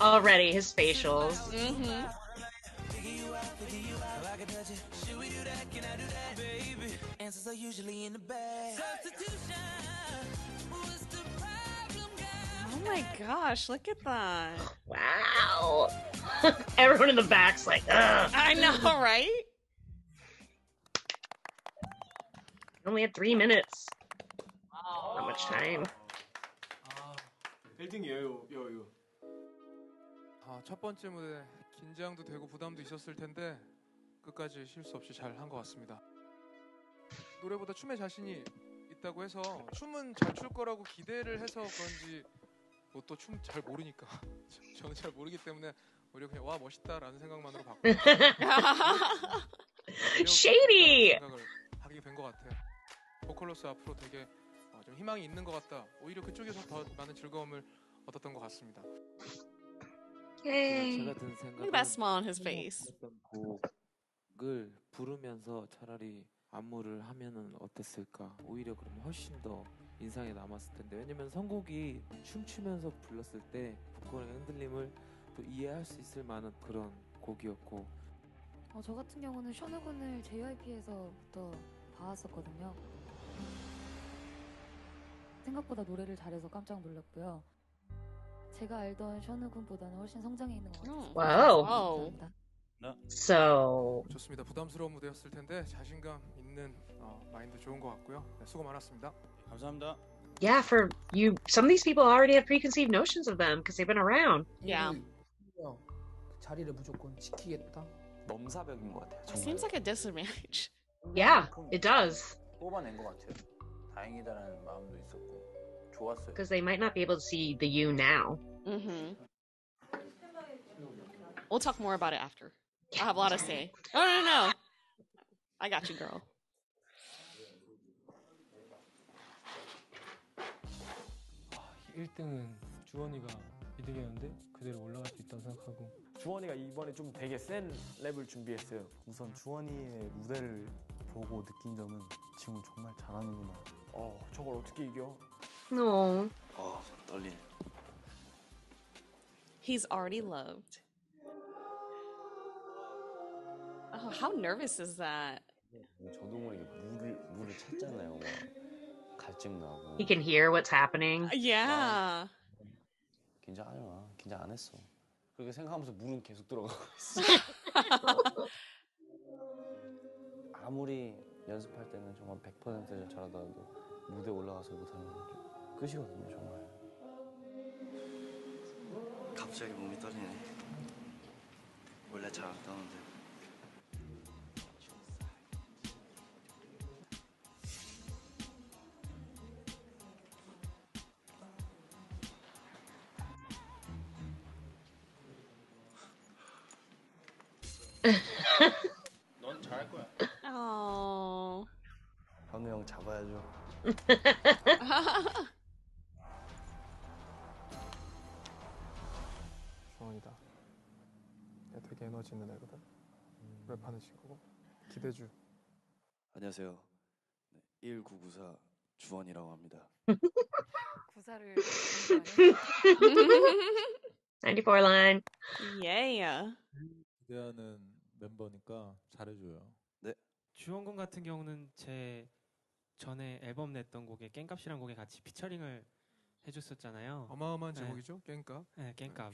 Speaker 1: *laughs* Already his facials.
Speaker 2: Mm-hmm.
Speaker 19: Answers are usually in the bag.
Speaker 2: Oh my gosh, look at that.
Speaker 1: Wow. Everyone in the back's like, ugh.
Speaker 2: I know, right?
Speaker 1: Only had three minutes. Not much time.
Speaker 3: 1등이에요, 여유.
Speaker 6: 아, 첫 번째 무대 긴장도 되고 부담도 있었을 텐데 끝까지 실수 없이 잘 한 것 같습니다. 노래보다 춤에 자신이 있다고 해서 춤은 잘 출 거라고 기대를 해서 그런지 뭐또춤 잘 모르니까 *laughs* 저는 잘 모르기 때문에 오히려 그냥 와 멋있다라는 생각만으로 봤고
Speaker 1: Shady! *laughs*
Speaker 6: 생각을 하게 된 것 같아요. 보컬로서 앞으로 되게 어, 좀 희망이 있는 것 같다. 오히려 그쪽에서 더 많은 즐거움을 얻었던 것 같습니다.
Speaker 1: Yay.
Speaker 25: 제가 든
Speaker 2: Look
Speaker 25: 생각은
Speaker 2: at that smile on his face.
Speaker 25: 했던 곡을 부르면서 차라리 안무를 하면은 어땠을까? 오히려 그러면 훨씬 더 인상에 남았을 텐데 왜냐면 선곡이 춤추면서 불렀을 때 보컬의 흔들림을 또 이해할 수 있을 만한 그런 곡이었고
Speaker 11: 어, 저 같은 경우는 션우군을 JYP에서부터 봐왔었거든요. 생각보다 노래를 잘해서 깜짝 놀랐고요. 제가 알던 션우군보다는 훨씬 성장해 있는 것 같아요.
Speaker 1: 와우.
Speaker 11: 감사합니다.
Speaker 1: So,
Speaker 6: 좋습니다. 부담스러운 무대였을 텐데 자신감 있는 어, 마인드 좋은 것 같고요. 네, 수고 많았습니다.
Speaker 4: 감사합니다.
Speaker 1: yeah, for you, some of these people already have preconceived notions of them because they've been around.
Speaker 2: Yeah.
Speaker 21: 그 자리를 무조건 지키겠다.
Speaker 23: 넘사벽인 것 같아요.
Speaker 2: It seems like a disadvantage.
Speaker 1: Yeah, it does.
Speaker 17: 뽑아낸 것 같아요. 다행이다라는 마음도 있었고 좋았어요.
Speaker 1: Because they might not be able to see the you now.
Speaker 2: Mm-hmm. We'll talk more about it after. I have a lot to say. No, no, no. I got you, girl.
Speaker 25: 1등은 주원이가 2등이었는데 그대로 올라갈 수 있다고 생각하고
Speaker 22: 주원이가 이번에 좀 되게 센 랩을 준비했어요.
Speaker 28: 우선 주원이의 무대를 보고 느낀 점은 친구 정말 잘하는구나.
Speaker 22: 어 저걸 어떻게 이겨?
Speaker 1: No.
Speaker 29: 어 떨리네.
Speaker 2: He's already loved. Oh, how nervous is that?
Speaker 16: 저도 모르게 물을 물을 찾잖아요. 막 갈증 나고.
Speaker 1: He can hear what's happening.
Speaker 2: Yeah.
Speaker 16: 긴장 하지 마. 긴장 안 했어. 그렇게 생각하면서 물은 계속 들어가고 *laughs* 있어. 아무리 연습할 때는 정말 100%를 잘하더라도 무대 올라가서 못하면 좀 끝이거든요, 정말.
Speaker 29: 갑자기 몸이 떨리네. 원래 잘 안 떠는데.
Speaker 6: 주원이다. 얘 되게 에너지 있는 애거든. 랩하는 친구고. 기대주.
Speaker 29: 안녕하세요. 네, 1994 주원이라고 합니다. *laughs*
Speaker 11: 구사를
Speaker 1: 94 line.
Speaker 2: Yeah.
Speaker 27: 기대하는 멤버니까 잘해줘요.
Speaker 29: 네.
Speaker 30: 주원군 같은 경우는 제 전에 앨범 냈던 곡에 깽값이란 곡에 같이 피처링을 해줬었잖아요.
Speaker 6: 어마어마한
Speaker 30: 네.
Speaker 6: 제목이죠, 깽값.
Speaker 30: 네, 깽값.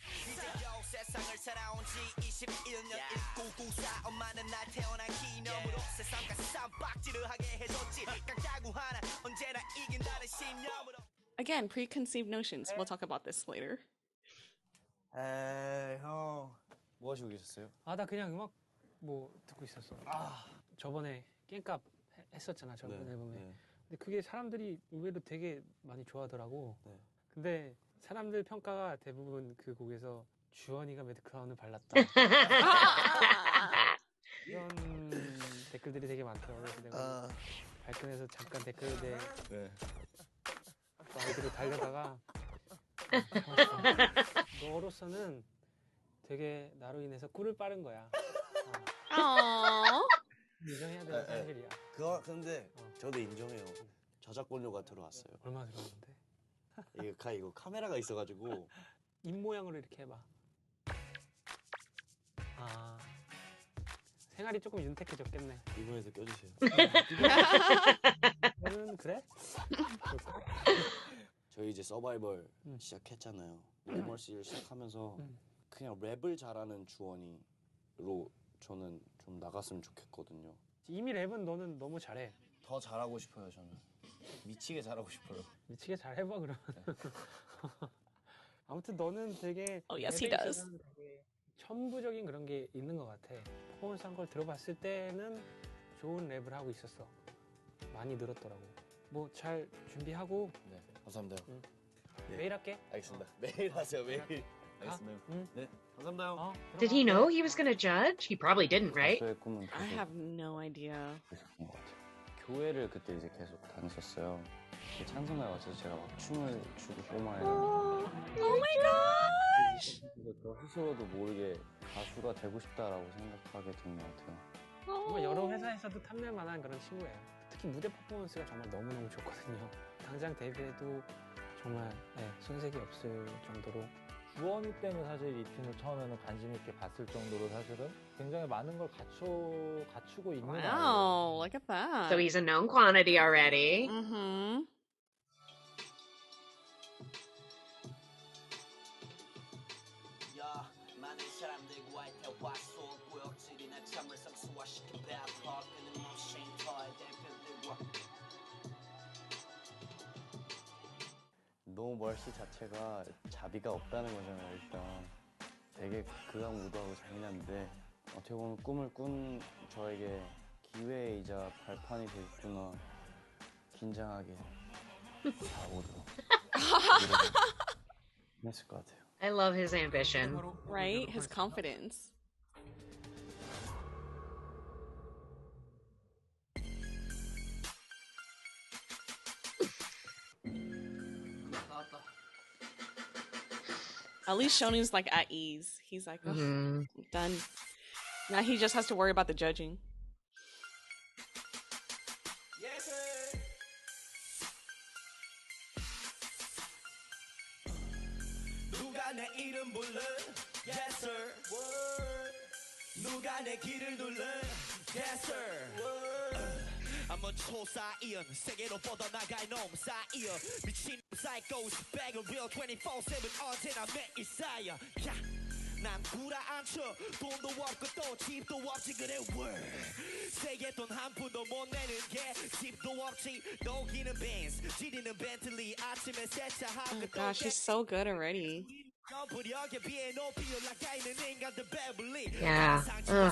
Speaker 23: 세상을 살아온 지 21년 1994 엄마는 날 태어난 기념으로 세상과 쌈박질을 하게 해줬지 깡짜구 하나 언제나 이긴다는 신념으로
Speaker 2: Again, preconceived notions. We'll talk about this later.
Speaker 16: 에이 형. 뭐 하시고 계셨어요?
Speaker 30: 아, 나 그냥 음악 뭐 듣고 있었어. 아, 저번에 깽값 해- 했었잖아, 저번
Speaker 16: 네,
Speaker 30: 앨범에.
Speaker 16: 네.
Speaker 30: 근데 그게 사람들이 의외로 되게 많이 좋아하더라고.
Speaker 16: 네.
Speaker 30: 근데 사람들 평가가 대부분 그 곡에서 주원이가 매드크라운을 발랐다. *laughs* 이런 댓글들이 되게 많더라고요. 그래서 내가
Speaker 29: 아.
Speaker 30: 발끈해서 잠깐 댓글에
Speaker 29: 네.
Speaker 30: 아이들을 달려다가 *laughs* 너로서는 되게 나로 인해서 꿀을 빠른 거야.
Speaker 2: 어.
Speaker 30: 인정해야 되는
Speaker 29: 에, 에.
Speaker 30: 사실이야.
Speaker 29: 그거 근데 저도 인정해요. 저작권료가 들어왔어요.
Speaker 30: 얼마 들어왔는데?
Speaker 29: 이거 가 이거 카메라가 있어가지고
Speaker 30: 입 모양으로 이렇게 해봐. 아 생활이 조금 윤택해졌겠네.
Speaker 29: 이번에도 껴주세요.
Speaker 30: 너는 그래?
Speaker 29: 저희 이제 서바이벌 시작했잖아요. 노멀씨를 시작하면서
Speaker 30: 음.
Speaker 29: 그냥 랩을 잘하는 주원이로 저는 좀 나갔으면 좋겠거든요.
Speaker 30: 이미 랩은 너는 너무 잘해.
Speaker 16: 더 잘하고 싶어요, 저는. 미치게 잘하고 싶어요.
Speaker 30: 미치게 잘 해봐 그러면. *laughs* 아무튼 너는 되게
Speaker 2: Oh, yes,
Speaker 30: 되게 천부적인 그런 게 있는 것 같아. 퍼포먼스 한 걸 들어봤을 때는 좋은 랩을 하고 있었어. 많이 늘었더라고. 뭐 잘 준비하고
Speaker 29: 네, 감사합니다.
Speaker 30: 응.
Speaker 29: 네.
Speaker 30: 매일 할게.
Speaker 29: 알겠습니다. 매일 하세요, 매일.
Speaker 30: 아,
Speaker 29: 알 겠습니다.
Speaker 30: 응.
Speaker 29: 네, 감사합니다. 형.
Speaker 1: Did he know he was going to judge? He probably didn't, right?
Speaker 16: 가수의 꿈은
Speaker 2: I
Speaker 16: 계속
Speaker 2: have no idea.
Speaker 16: 있었던 것 같아요. 교회를 그때 이제 계속 다녔었어요. 그 찬송가에 맞춰서 제가 막 춤을 추고 꼬마해요.
Speaker 2: Oh my gosh!
Speaker 16: 저 스스로도 모르게 가수가 되고 싶다라고 생각하게 된 것 같아요.
Speaker 30: 정말 여러 회사에서도 탐낼 만한 그런 친구예요. 특히 무대 퍼포먼스가 정말 너무너무 좋거든요. 당장 데뷔해도 정말 네, 손색이 없을 정도로
Speaker 4: 주원이 때문에 사실 이 팀을 처음에는 관심 있게 봤을 정도로 사실은 굉장히 많은 걸 갖추, 갖추고 있는
Speaker 2: Wow, look at that.
Speaker 1: So he's a known quantity already.
Speaker 2: Mm-hmm.
Speaker 16: 너무 멀씨 자체가 자비가 없다는 거잖아요, 일단. 되게 극악무도하고 잔인한데 어떻게 보면 꿈을 꾼 저에게 기회이자 발판이 되겠구나. 긴장하게 잘 오도록 했을 것 같아요.
Speaker 1: I love his ambition.
Speaker 2: Right? His confidence. At least Shownu's like at ease. He's like,
Speaker 1: oh,
Speaker 2: mm-hmm. done. Now he just has to worry about the judging.
Speaker 23: Yes, sir. Word. 누가 내 길을 눌러? Yes, sir. Word. I'm a 초사이언 세계로 뻗어나갈 놈 사이언 미친 psychos 백은 real 24-7 언제나 매일 쌓여 야. 난 구라앉혀 돈도 없고 또 집도 없지 그래 word 세계 돈 한 푼도 못 내는 게 집도 없지 녹이는 벤츠 지리는 벤틀리 아침에 세차하고
Speaker 2: Oh gosh, she's so good already.
Speaker 23: 점프력에 비해 높이 올라가 있는 인간들 배불리
Speaker 1: Yeah.
Speaker 23: 상층
Speaker 1: Ugh.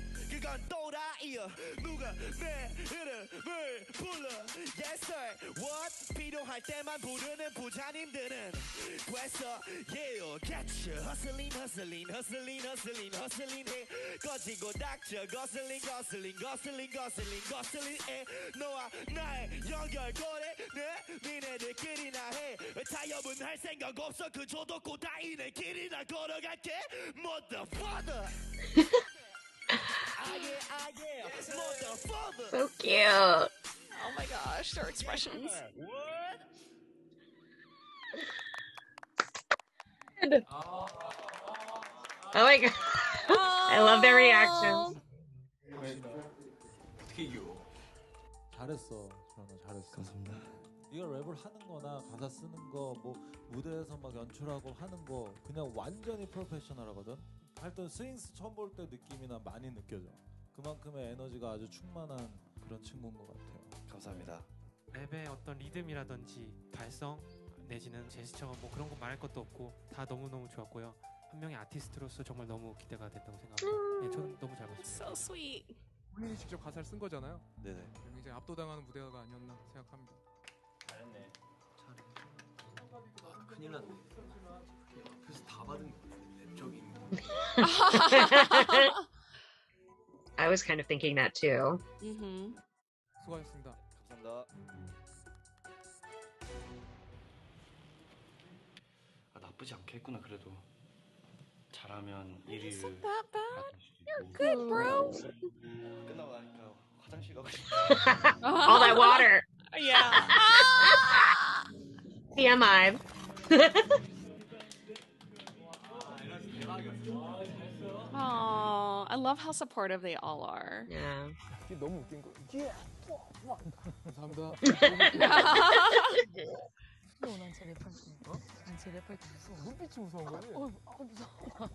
Speaker 23: 그건 또라이야 누가 내 이름을 불러? Yes sir. What? 필요할 때만 부르는 부자님들은 됐어. Yeah get you. Hustling hustling hustling hustling hustling. 해. 꺼지고 닥쳐. 거슬린 거슬린 거슬린 거슬린 거슬린 해. 너와 나의 연결고리 내 니네들끼리나 해. 타협은 할 생각 없어. 그저 뒀고 다이네 길이나 걸어갈게. Motherfucker *laughs*
Speaker 1: So cute.
Speaker 2: Oh my gosh, their expressions.
Speaker 1: Oh my god. I love their reactions.
Speaker 27: 어떻게 이겨? 잘했어, 주원아 잘했어. 감사합니다. 네가 랩을 하는 거나 가사 쓰는 거, 뭐 무대에서 막 연출하고 하는 거 그냥 완전히 프로페셔널하거든. 할때 스윙스 처음 볼 때 느낌이나 많이 느껴져. 그만큼의 에너지가 아주 충만한 그런 친구인 것 같아요.
Speaker 31: 감사합니다.
Speaker 26: 랩의 어떤 리듬이라든지 발성 내지는 제스처 뭐 그런 거 말할 것도 없고 다 너무 너무 좋았고요. 한 명의 아티스트로서 정말 너무 기대가 됐다고 생각합니다. 네, 저는 너무 잘 봤습니다.
Speaker 2: So sweet.
Speaker 6: 본인이 직접 가사를 쓴 거잖아요.
Speaker 31: 네네.
Speaker 6: 굉장히 압도당하는 무대가 아니었나 생각합니다.
Speaker 32: 잘했네.
Speaker 22: 큰일 났네. 그래서 다 받은 거.
Speaker 1: I was kind of thinking that too.
Speaker 2: Mm-hmm.
Speaker 6: 수고하셨습니다.
Speaker 31: 감사합니다.
Speaker 16: 아, 나쁘지 않겠구나 그래도 잘하면 1위를
Speaker 2: That bad? You're good, bro. *laughs*
Speaker 31: 끝나고 나니까 화장실 가고 싶어.
Speaker 1: All that water.
Speaker 2: Yeah. *laughs*
Speaker 1: TMI. *laughs*
Speaker 2: I love how supportive they all are.
Speaker 1: Yeah.
Speaker 21: 이게 너무 웃긴 거. 예.
Speaker 6: 감사합니다.
Speaker 7: 무서워 난제 랩할 때. 난제 랩할 때 무서워.
Speaker 21: 눈빛이 무서운 거지?
Speaker 7: 어, 어 무서워.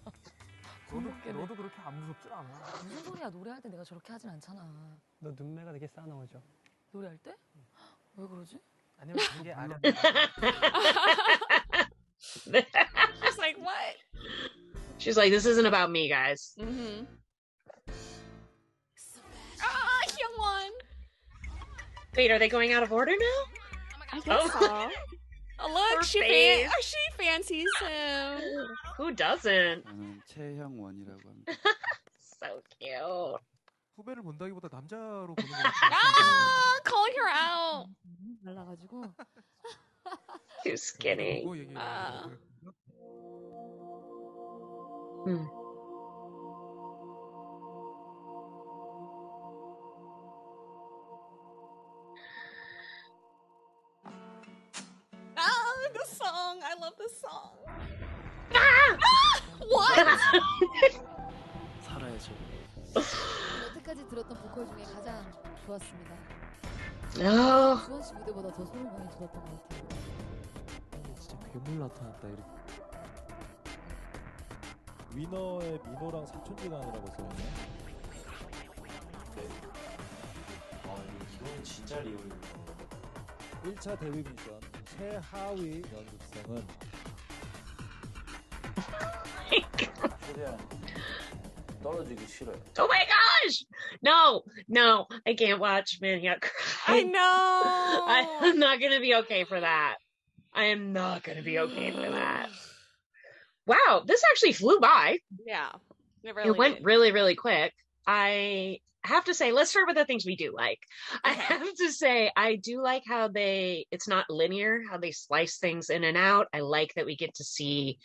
Speaker 21: 너도, 너도 그렇게 안 무섭지 않아.
Speaker 7: 무슨 소리야 노래할 때 내가 저렇게 하진 않잖아.
Speaker 30: 너 눈매가 되게 싸나오죠?
Speaker 7: 노래할 때? 왜 그러지?
Speaker 21: 아니면 그게 아니야.
Speaker 2: What? *laughs* *laughs*
Speaker 1: She's like, this isn't about me, guys.
Speaker 2: Mm-hmm. Ah, Hyungwon.
Speaker 1: Wait, are they going out of order now?
Speaker 2: I guess so. Oh, look,
Speaker 1: Her
Speaker 2: she
Speaker 1: face.
Speaker 2: fan- she fancies him.
Speaker 1: Who doesn't?
Speaker 33: 저는 최형원이라고 합니다.
Speaker 1: So cute.
Speaker 6: 후배를 본다기보다 남자로 보는 거
Speaker 2: Ah, calling her out.
Speaker 7: 말라가지고.
Speaker 1: Too skinny.
Speaker 6: 그거 얘기해.
Speaker 2: 아.
Speaker 1: Hmm.
Speaker 2: Ah, the song. I love this song.
Speaker 1: Ah!
Speaker 2: What? *laughs*
Speaker 33: 살아야죠.
Speaker 11: 여태까지 들었던 보컬 중에 가장 좋았습니다.
Speaker 1: 아.
Speaker 11: 주원 씨 무대보다 더 소름 많이 돋았던 것 같아요.
Speaker 25: 진짜 괴물 나타났다 이렇게.
Speaker 27: 위너의 민호랑 사촌지간이라고 써있네.
Speaker 22: 네. 아 이거는 진짜 리얼이다.
Speaker 27: 1차 데뷔 미션 최하위 연습생은
Speaker 17: 최대한 떨어지기 싫어요.
Speaker 1: Oh my gosh! No, no, I can't watch Manhunt cry.
Speaker 2: I know. *laughs*
Speaker 1: I'm not gonna be okay for that. I am not gonna be okay for that. Wow, this actually flew by.
Speaker 2: Yeah. It
Speaker 1: it went
Speaker 2: did.
Speaker 1: really, really quick. I have to say, let's start with the things we do like. *laughs* I have to say, I do like how they, it's not linear, how they slice things in and out. I like that we get to see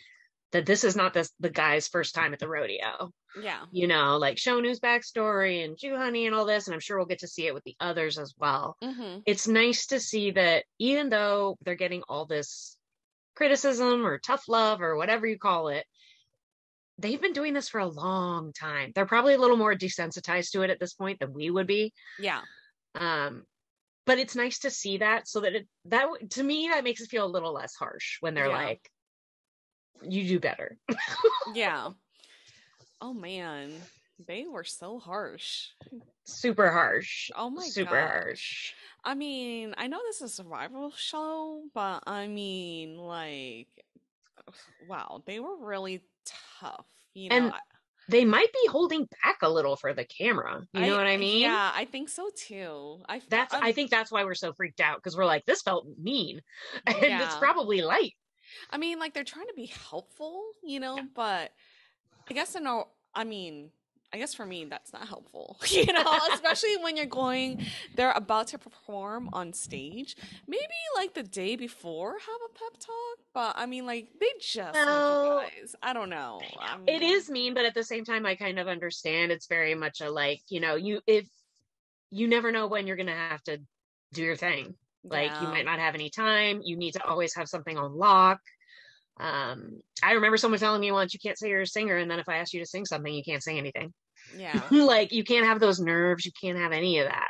Speaker 1: that this is not the, the guy's first time at the rodeo.
Speaker 2: Yeah.
Speaker 1: You know, like Shownu's backstory and Joohoney and all this, and I'm sure we'll get to see it with the others as well.
Speaker 2: Mm-hmm.
Speaker 1: It's nice to see that even though they're getting all this criticism or tough love or whatever you call it, they've been doing this for a long time. They're probably a little more desensitized to it at this point than we would be.
Speaker 2: Yeah.
Speaker 1: Um, but it's nice to see that so that it that to me that makes it feel a little less harsh when they're
Speaker 2: Yeah.
Speaker 1: like, "You do better." *laughs*
Speaker 2: Yeah. Oh man, they were so harsh.
Speaker 1: Super harsh.
Speaker 2: Oh my god.
Speaker 1: super
Speaker 2: gosh.
Speaker 1: harsh.
Speaker 2: I mean, I know this is a survival show, but I mean, like, *sighs* wow, they were really tough. You know,
Speaker 1: and they might be holding back a little for the camera. You know what I mean?
Speaker 2: Yeah, I think so too. I
Speaker 1: That's
Speaker 2: I'm-
Speaker 1: I think that's why we're so freaked out because we're like, this felt mean. *laughs* And it's probably light.
Speaker 2: I mean, like they're trying to be helpful, you know, but I guess in a, I mean, I guess for me that's not helpful, *laughs* you know, especially when you're going, they're about to perform on stage. Maybe like the day before have a pep talk, but I mean, like they just
Speaker 1: Well,
Speaker 2: guys. I don't know. I
Speaker 1: It is mean, but at the same time, I kind of understand. It's very much a like, you know, you if you never know when you're gonna have to do your thing. Like you might not have any time. You need to always have something on lock. Um, I remember someone telling me once, you can't say you're a singer, and then if I ask you to sing something, you can't sing anything.
Speaker 2: Yeah. *laughs*
Speaker 1: like you can't have those nerves. You can't have any of that.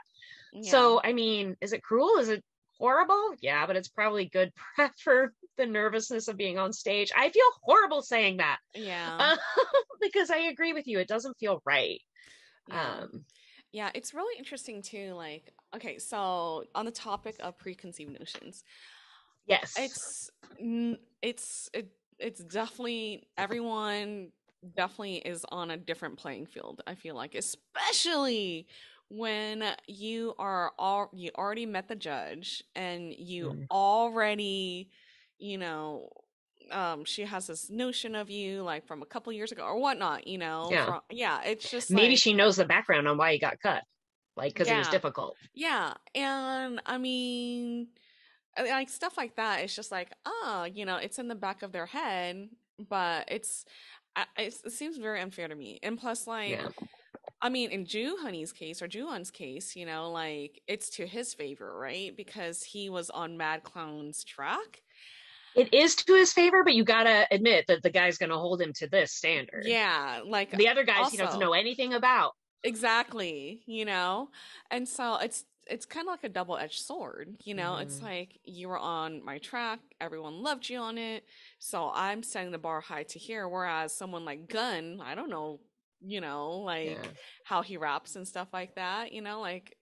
Speaker 1: So, I mean, is it cruel? Is it horrible? Yeah, but it's probably good *laughs* prep for the nervousness of being on stage. I feel horrible saying that
Speaker 2: Yeah.
Speaker 1: uh, *laughs* because I agree with you. It doesn't feel right.
Speaker 2: Yeah.
Speaker 1: Um,
Speaker 2: Yeah, it's really interesting too. Like, okay, so on the topic of preconceived notions,
Speaker 1: yes,
Speaker 2: it's it's it, it's definitely everyone definitely is on a different playing field. I feel like, especially when you are all you already met the judge and you
Speaker 1: Mm.
Speaker 2: already, you know. Um, she has this notion of you like from a couple years ago or whatnot, you know.
Speaker 1: Yeah.
Speaker 2: from- yeah, it's just
Speaker 1: maybe
Speaker 2: like-
Speaker 1: she knows the background on why he got cut, like because it was difficult.
Speaker 2: Yeah, and I mean, like stuff like that. It's just like, ah, you know, it's in the back of their head, but it's, I- it's it seems very unfair to me. And plus, like,
Speaker 1: Yeah.
Speaker 2: I mean, in Joohoney's case or Jooheon's case, you know, like it's to his favor, right? Because he was on Mad Clown's track.
Speaker 1: It is to his favor, but you gotta admit that the guy's gonna hold him to this standard.
Speaker 2: Yeah, like
Speaker 1: the other guys he doesn't know anything about.
Speaker 2: Exactly, you know? And so it's it's kind of like a double-edged sword, you know? It's
Speaker 1: Mhm.
Speaker 2: like you were on my track, everyone loved you on it, so I'm setting the bar high to here whereas someone like Gunn, I don't know, you know, like
Speaker 1: Yeah.
Speaker 2: how he raps and stuff like that, you know, like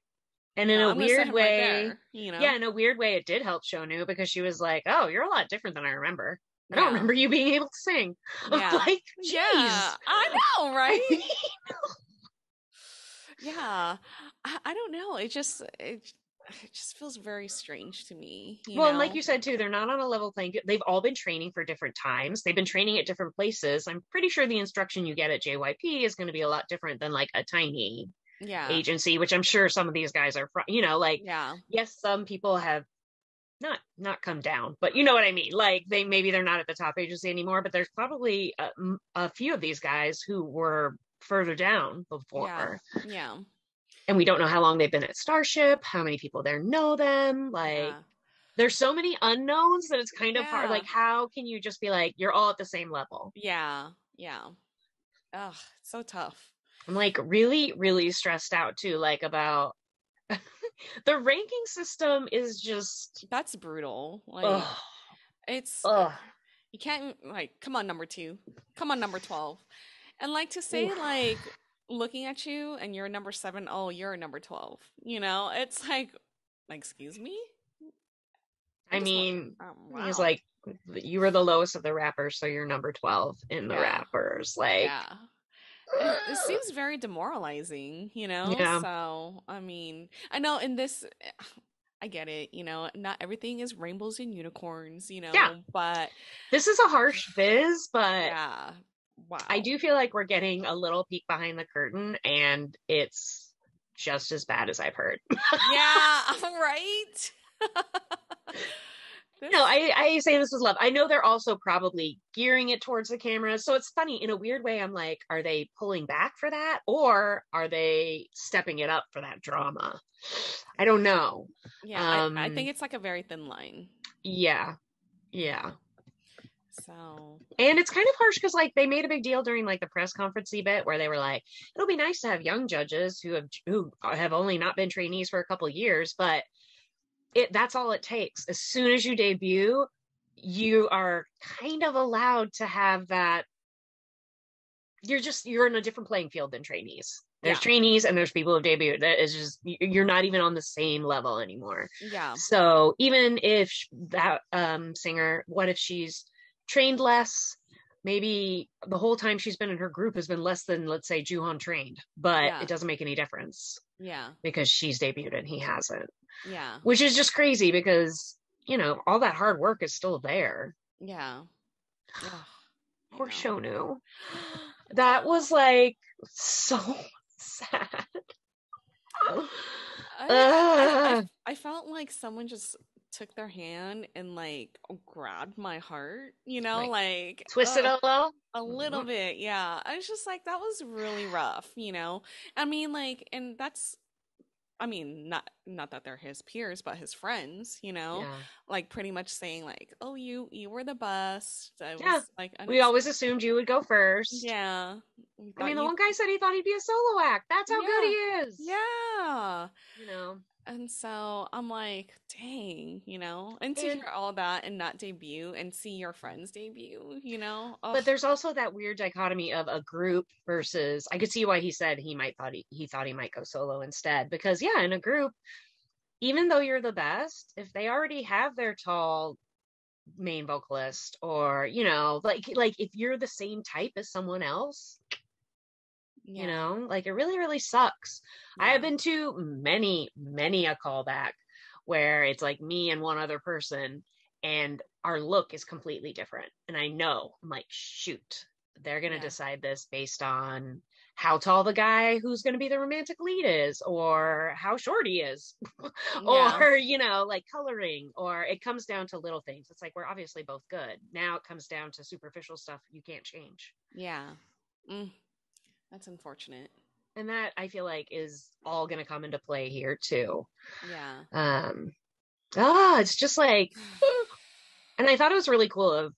Speaker 1: And in a weird
Speaker 2: him right
Speaker 1: way,
Speaker 2: there, you know?
Speaker 1: yeah, in a weird way, it did help Shownu because she was like, "Oh, you're a lot different than I remember. I don't
Speaker 2: Yeah.
Speaker 1: remember you being able to sing." *laughs*
Speaker 2: Yeah.
Speaker 1: like,
Speaker 2: Yeah, I know, right? *laughs* yeah. I, I don't know. It just it, it just feels very strange to me. You
Speaker 1: well, and like you said too, they're not on a level playing. They've all been training for different times. They've been training at different places. I'm pretty sure the instruction you get at JYP is going to be a lot different than like a tiny
Speaker 2: yeah.
Speaker 1: agency, which I'm sure some of these guys are from. You know, like
Speaker 2: Yeah.
Speaker 1: yes, some people have not not come down, but you know what I mean. Like they maybe they're not at the top agency anymore, but there's probably a few of these guys who were further down before.
Speaker 2: Yeah. Yeah.
Speaker 1: And we don't know how long they've been at Starship, how many people there know them. Like
Speaker 2: Yeah.
Speaker 1: there's so many unknowns that it's kind of hard. Like, how can you just be like, you're all at the same level?
Speaker 2: Yeah. Yeah. Ugh, so tough.
Speaker 1: I'm like really, really stressed out too, like about *laughs* the ranking system is just
Speaker 2: That's brutal. Like
Speaker 1: Ugh.
Speaker 2: it's
Speaker 1: Ugh.
Speaker 2: you can't like come on number 2. Come on number 12. And like to say
Speaker 1: Oof.
Speaker 2: like looking at you and you're number 7, oh, you're number 12. You know, it's like excuse me?
Speaker 1: I mean, um,
Speaker 2: wow.
Speaker 1: he's like, you were the lowest of the rappers, so you're number 12 in the
Speaker 2: Yeah.
Speaker 1: rappers. Like,
Speaker 2: yeah. It, it seems very demoralizing, you know?
Speaker 1: Yeah.
Speaker 2: So, I mean, I know in this, I get it, you know, not everything is rainbows and unicorns, you know?
Speaker 1: Yeah.
Speaker 2: But
Speaker 1: this is a harsh biz, but
Speaker 2: yeah. Wow.
Speaker 1: I do feel like we're getting a little peek behind the curtain, and it's just as bad as I've heard. *laughs*
Speaker 2: yeah, *laughs* right. *laughs*
Speaker 1: No, I, I say this was love. I know they're also probably gearing it towards the camera. So it's funny in a weird way. I'm like, are they pulling back for that or are they stepping it up for that drama? I don't know.
Speaker 2: Yeah, I, I
Speaker 1: Um,
Speaker 2: think it's like a very thin line.
Speaker 1: Yeah. Yeah.
Speaker 2: So
Speaker 1: And it's kind of harsh because like they made a big deal during like the press conference bit where they were like, it'll be nice to have young judges who have who have only not been trainees for a couple years, but it that's all it takes. As soon as you debut, you are kind of allowed to have that. You're just you're in a different playing field than trainees. There's
Speaker 2: Yeah.
Speaker 1: trainees and there's people who debut. That is just you're not even on the same level anymore.
Speaker 2: Yeah.
Speaker 1: So even if that um, singer, what if she's trained less? Maybe the whole time she's been in her group has been less than, let's say, Jooheon trained, but
Speaker 2: Yeah.
Speaker 1: it doesn't make any difference
Speaker 2: Yeah.
Speaker 1: because she's debuted and he hasn't,
Speaker 2: Yeah.
Speaker 1: which is just crazy because, you know, all that hard work is still there.
Speaker 2: Yeah. *sighs* Ugh,
Speaker 1: Poor Shownu. *gasps* That was like so *laughs* sad.
Speaker 2: I, I, I, I felt like someone just took their hand and like grabbed my heart, you know,
Speaker 1: Like,
Speaker 2: like
Speaker 1: twisted a little?
Speaker 2: a little
Speaker 1: Mhm.
Speaker 2: bit, yeah. I was just like, that was really rough, you know. I mean, like, and that's, I mean, not not that they're his peers, but his friends, you know,
Speaker 1: Yeah.
Speaker 2: like pretty much saying like, oh, you you were the best. I was
Speaker 1: Yeah.
Speaker 2: like,
Speaker 1: We always assumed you would go first.
Speaker 2: yeah.
Speaker 1: I mean, the
Speaker 2: you-
Speaker 1: one guy said he thought he'd be a solo act. That's how good he is.
Speaker 2: Yeah.
Speaker 1: You know.
Speaker 2: And so I'm like, dang, you know, and to
Speaker 1: And-
Speaker 2: hear all that and not debut and see your friends debut, you know,
Speaker 1: But there's also that weird dichotomy of a group versus I could see why he said he might thought he, he thought he might go solo instead. Because yeah, in a group, even though you're the best, if they already have their tall main vocalist or, you know, like like if you're the same type as someone else, you know, like it really, really sucks. I have been to many, many a callback where it's like me and one other person and our look is completely different. And I know, I'm like, shoot, they're going to
Speaker 2: Yeah.
Speaker 1: decide this based on how tall the guy who's going to be the romantic lead is or how short he is *laughs*
Speaker 2: Yeah.
Speaker 1: or you know like coloring or it comes down to little things it's like we're obviously both good now it comes down to superficial stuff you can't change
Speaker 2: yeah. Mm, that's unfortunate.
Speaker 1: and that i feel like is all going to come into play here too
Speaker 2: Yeah.
Speaker 1: um ah it's just like *sighs* and i thought it was really cool of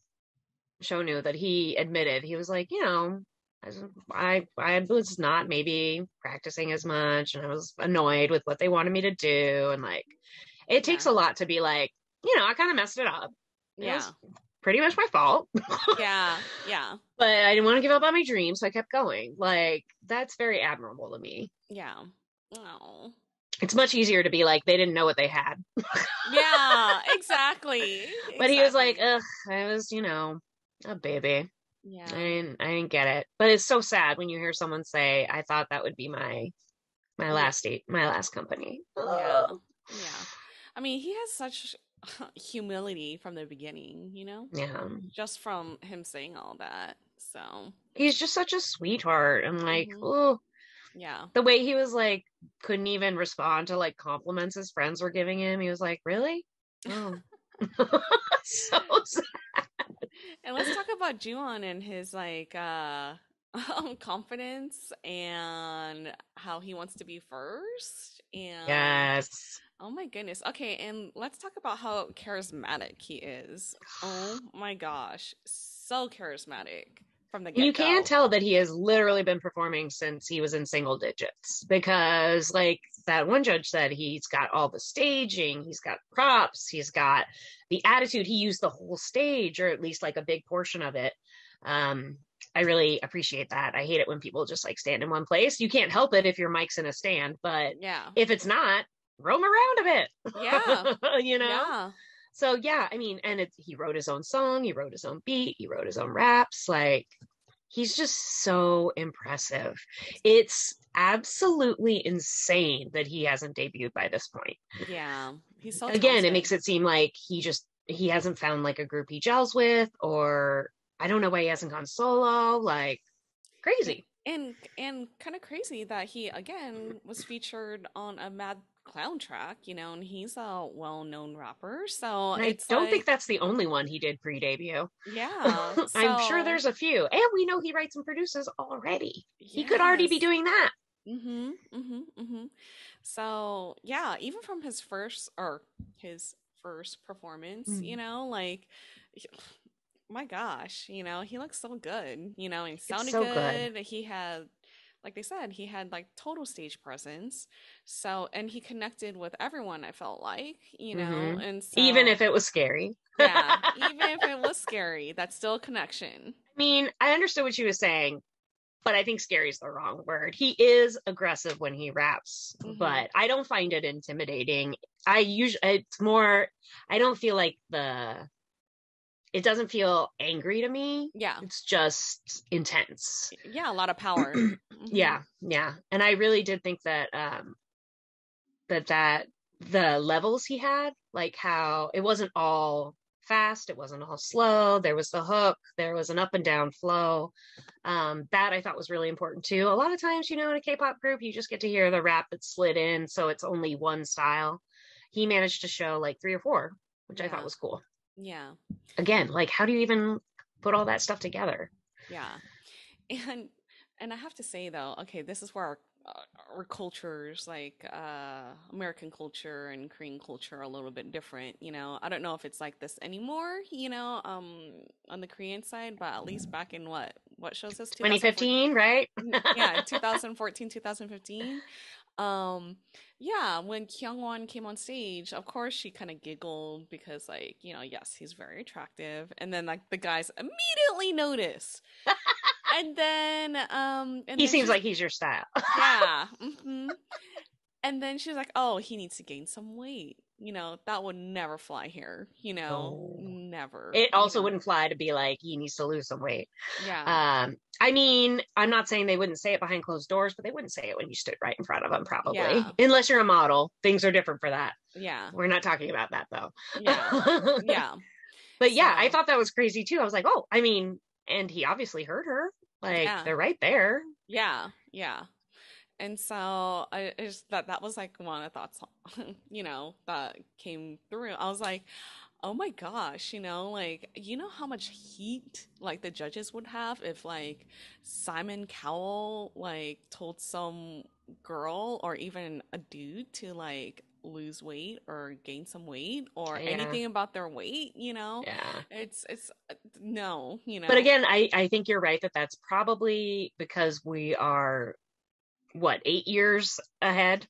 Speaker 1: Shownu that he admitted he was like you know I was- I was not maybe practicing as much and I was annoyed with what they wanted me to do and like it takes a lot to be like you know I kind of messed it up It
Speaker 2: Yeah.
Speaker 1: pretty much my fault *laughs*
Speaker 2: yeah. Yeah.
Speaker 1: but I didn't want to give up on my dream so I kept going like that's very admirable to me
Speaker 2: Yeah. Oh.
Speaker 1: it's much easier to be like they didn't know what they had
Speaker 2: Yeah, *laughs* exactly.
Speaker 1: but he was like, ugh, I was, you know, a baby.
Speaker 2: Yeah.
Speaker 1: I didn't I didn't get it. But it's so sad when you hear someone say, I thought that would be my my last date, my last company.
Speaker 2: Yeah. Yeah. I mean, he has such *laughs* humility from the beginning, you know?
Speaker 1: Yeah.
Speaker 2: Just from him saying all that. So,
Speaker 1: He's just such a sweetheart. And like,
Speaker 2: Mhm.
Speaker 1: oh
Speaker 2: yeah.
Speaker 1: the way he was like couldn't even respond to like compliments his friends were giving him. He was like, Really? *laughs* Oh. *laughs* so sad.
Speaker 2: And let's talk about Jooheon and his like uh *laughs* confidence and how he wants to be first and
Speaker 1: Yes.
Speaker 2: Oh my goodness. Okay, and let's talk about how charismatic he is. Oh *sighs* my gosh. So charismatic from the get
Speaker 1: you can tell that he has literally been performing since he was in single digits because like that one judge said he's got all the staging he's got props he's got the attitude he used the whole stage or at least like a big portion of it um i really appreciate that i hate it when people just like stand in one place you can't help it if your mic's in a stand but
Speaker 2: Yeah.
Speaker 1: if it's not roam around a bit
Speaker 2: Yeah. *laughs*
Speaker 1: you know
Speaker 2: Yeah.
Speaker 1: So yeah, I mean, and it's he wrote his own song, he wrote his own beat, he wrote his own raps. Like he's just so impressive. It's absolutely insane that he hasn't debuted by this point.
Speaker 2: Yeah. He's so
Speaker 1: Again, it makes it seem like he just he hasn't found like a group he gels with or I don't know why he hasn't gone solo. Like crazy.
Speaker 2: and and kind of crazy that he again was featured on a Mad Clown track, you know, and he's a well-known rapper. So
Speaker 1: I don't
Speaker 2: like,
Speaker 1: think that's the only one he did pre-debut.
Speaker 2: yeah. *laughs*
Speaker 1: I'm sure there's a few, and we know he writes and produces already. He could already be doing that.
Speaker 2: Mm-hmm. Mm-hmm. Mm-hmm. So yeah, even from his first or his first performance,
Speaker 1: Mm.
Speaker 2: you know, like my gosh, you know, he looks so good, you know, and sounded
Speaker 1: so
Speaker 2: good.
Speaker 1: good.
Speaker 2: He had like they said, he had like total stage presence. So and he connected with everyone, I felt like, you know,
Speaker 1: Mhm.
Speaker 2: and so,
Speaker 1: Even if it was scary.
Speaker 2: yeah, *laughs* even if it was scary, that's still a connection.
Speaker 1: I mean, I understood what she was saying, but I think scary is the wrong word. He is aggressive when he raps,
Speaker 2: Mhm.
Speaker 1: but I don't find it intimidating. I usually it's more I don't feel like the it doesn't feel angry to me.
Speaker 2: Yeah.
Speaker 1: It's just intense.
Speaker 2: Yeah, a lot of power. *clears throat*
Speaker 1: Yeah, yeah. And I really did think that um that that the levels he had, like how it wasn't all fast, it wasn't all slow, there was the hook, there was an up and down flow. Um that I thought was really important too. A lot of times, you know, in a K-pop group, you just get to hear the rap that's slid in, so it's only one style. He managed to show like three or four, which I thought was cool.
Speaker 2: Yeah.
Speaker 1: Again, like how do you even put all that stuff together?
Speaker 2: Yeah, *laughs* and and I have to say though, okay, this is where our uh, our cultures, like uh, American culture and Korean culture, are a little bit different. You know, I don't know if it's like this anymore. You know, um, on the Korean side, but at least back in what what shows this
Speaker 1: 2015, right?
Speaker 2: yeah, *laughs* 2014, 2015. Um, yeah, when Hyungwon came on stage, of course she kind of giggled because, like, you know, yes, he's very attractive, and then like the guys immediately notice, *laughs* and then um, and
Speaker 1: he
Speaker 2: then
Speaker 1: seems like he's your style.
Speaker 2: yeah, *laughs* hmm and then she's like, oh, he needs to gain some weight. You know, that would never fly here. You know, never.
Speaker 1: It also
Speaker 2: know?
Speaker 1: wouldn't fly to be like he needs to lose some weight.
Speaker 2: Yeah.
Speaker 1: Um, I mean, I'm not saying they wouldn't say it behind closed doors, but they wouldn't say it when you stood right in front of them, probably.
Speaker 2: Yeah.
Speaker 1: Unless you're a model, things are different for that.
Speaker 2: Yeah.
Speaker 1: We're not talking about that though.
Speaker 2: Yeah. *laughs* yeah.
Speaker 1: But yeah, I thought that was crazy too. I was like, oh, I mean, and he obviously heard her. Like
Speaker 2: Yeah.
Speaker 1: they're right there.
Speaker 2: Yeah, yeah. And so I I just that that was like one of the thoughts, *laughs* you know, that came through. I was like, oh my gosh, you know, like you know how much heat like the judges would have if like Simon Cowell like told some girl or even a dude to like lose weight or gain some weight or
Speaker 1: Yeah.
Speaker 2: anything about their weight, you know?
Speaker 1: Yeah.
Speaker 2: It's it's no, you know.
Speaker 1: But again, I, I think you're right that that's probably because we are what eight years ahead.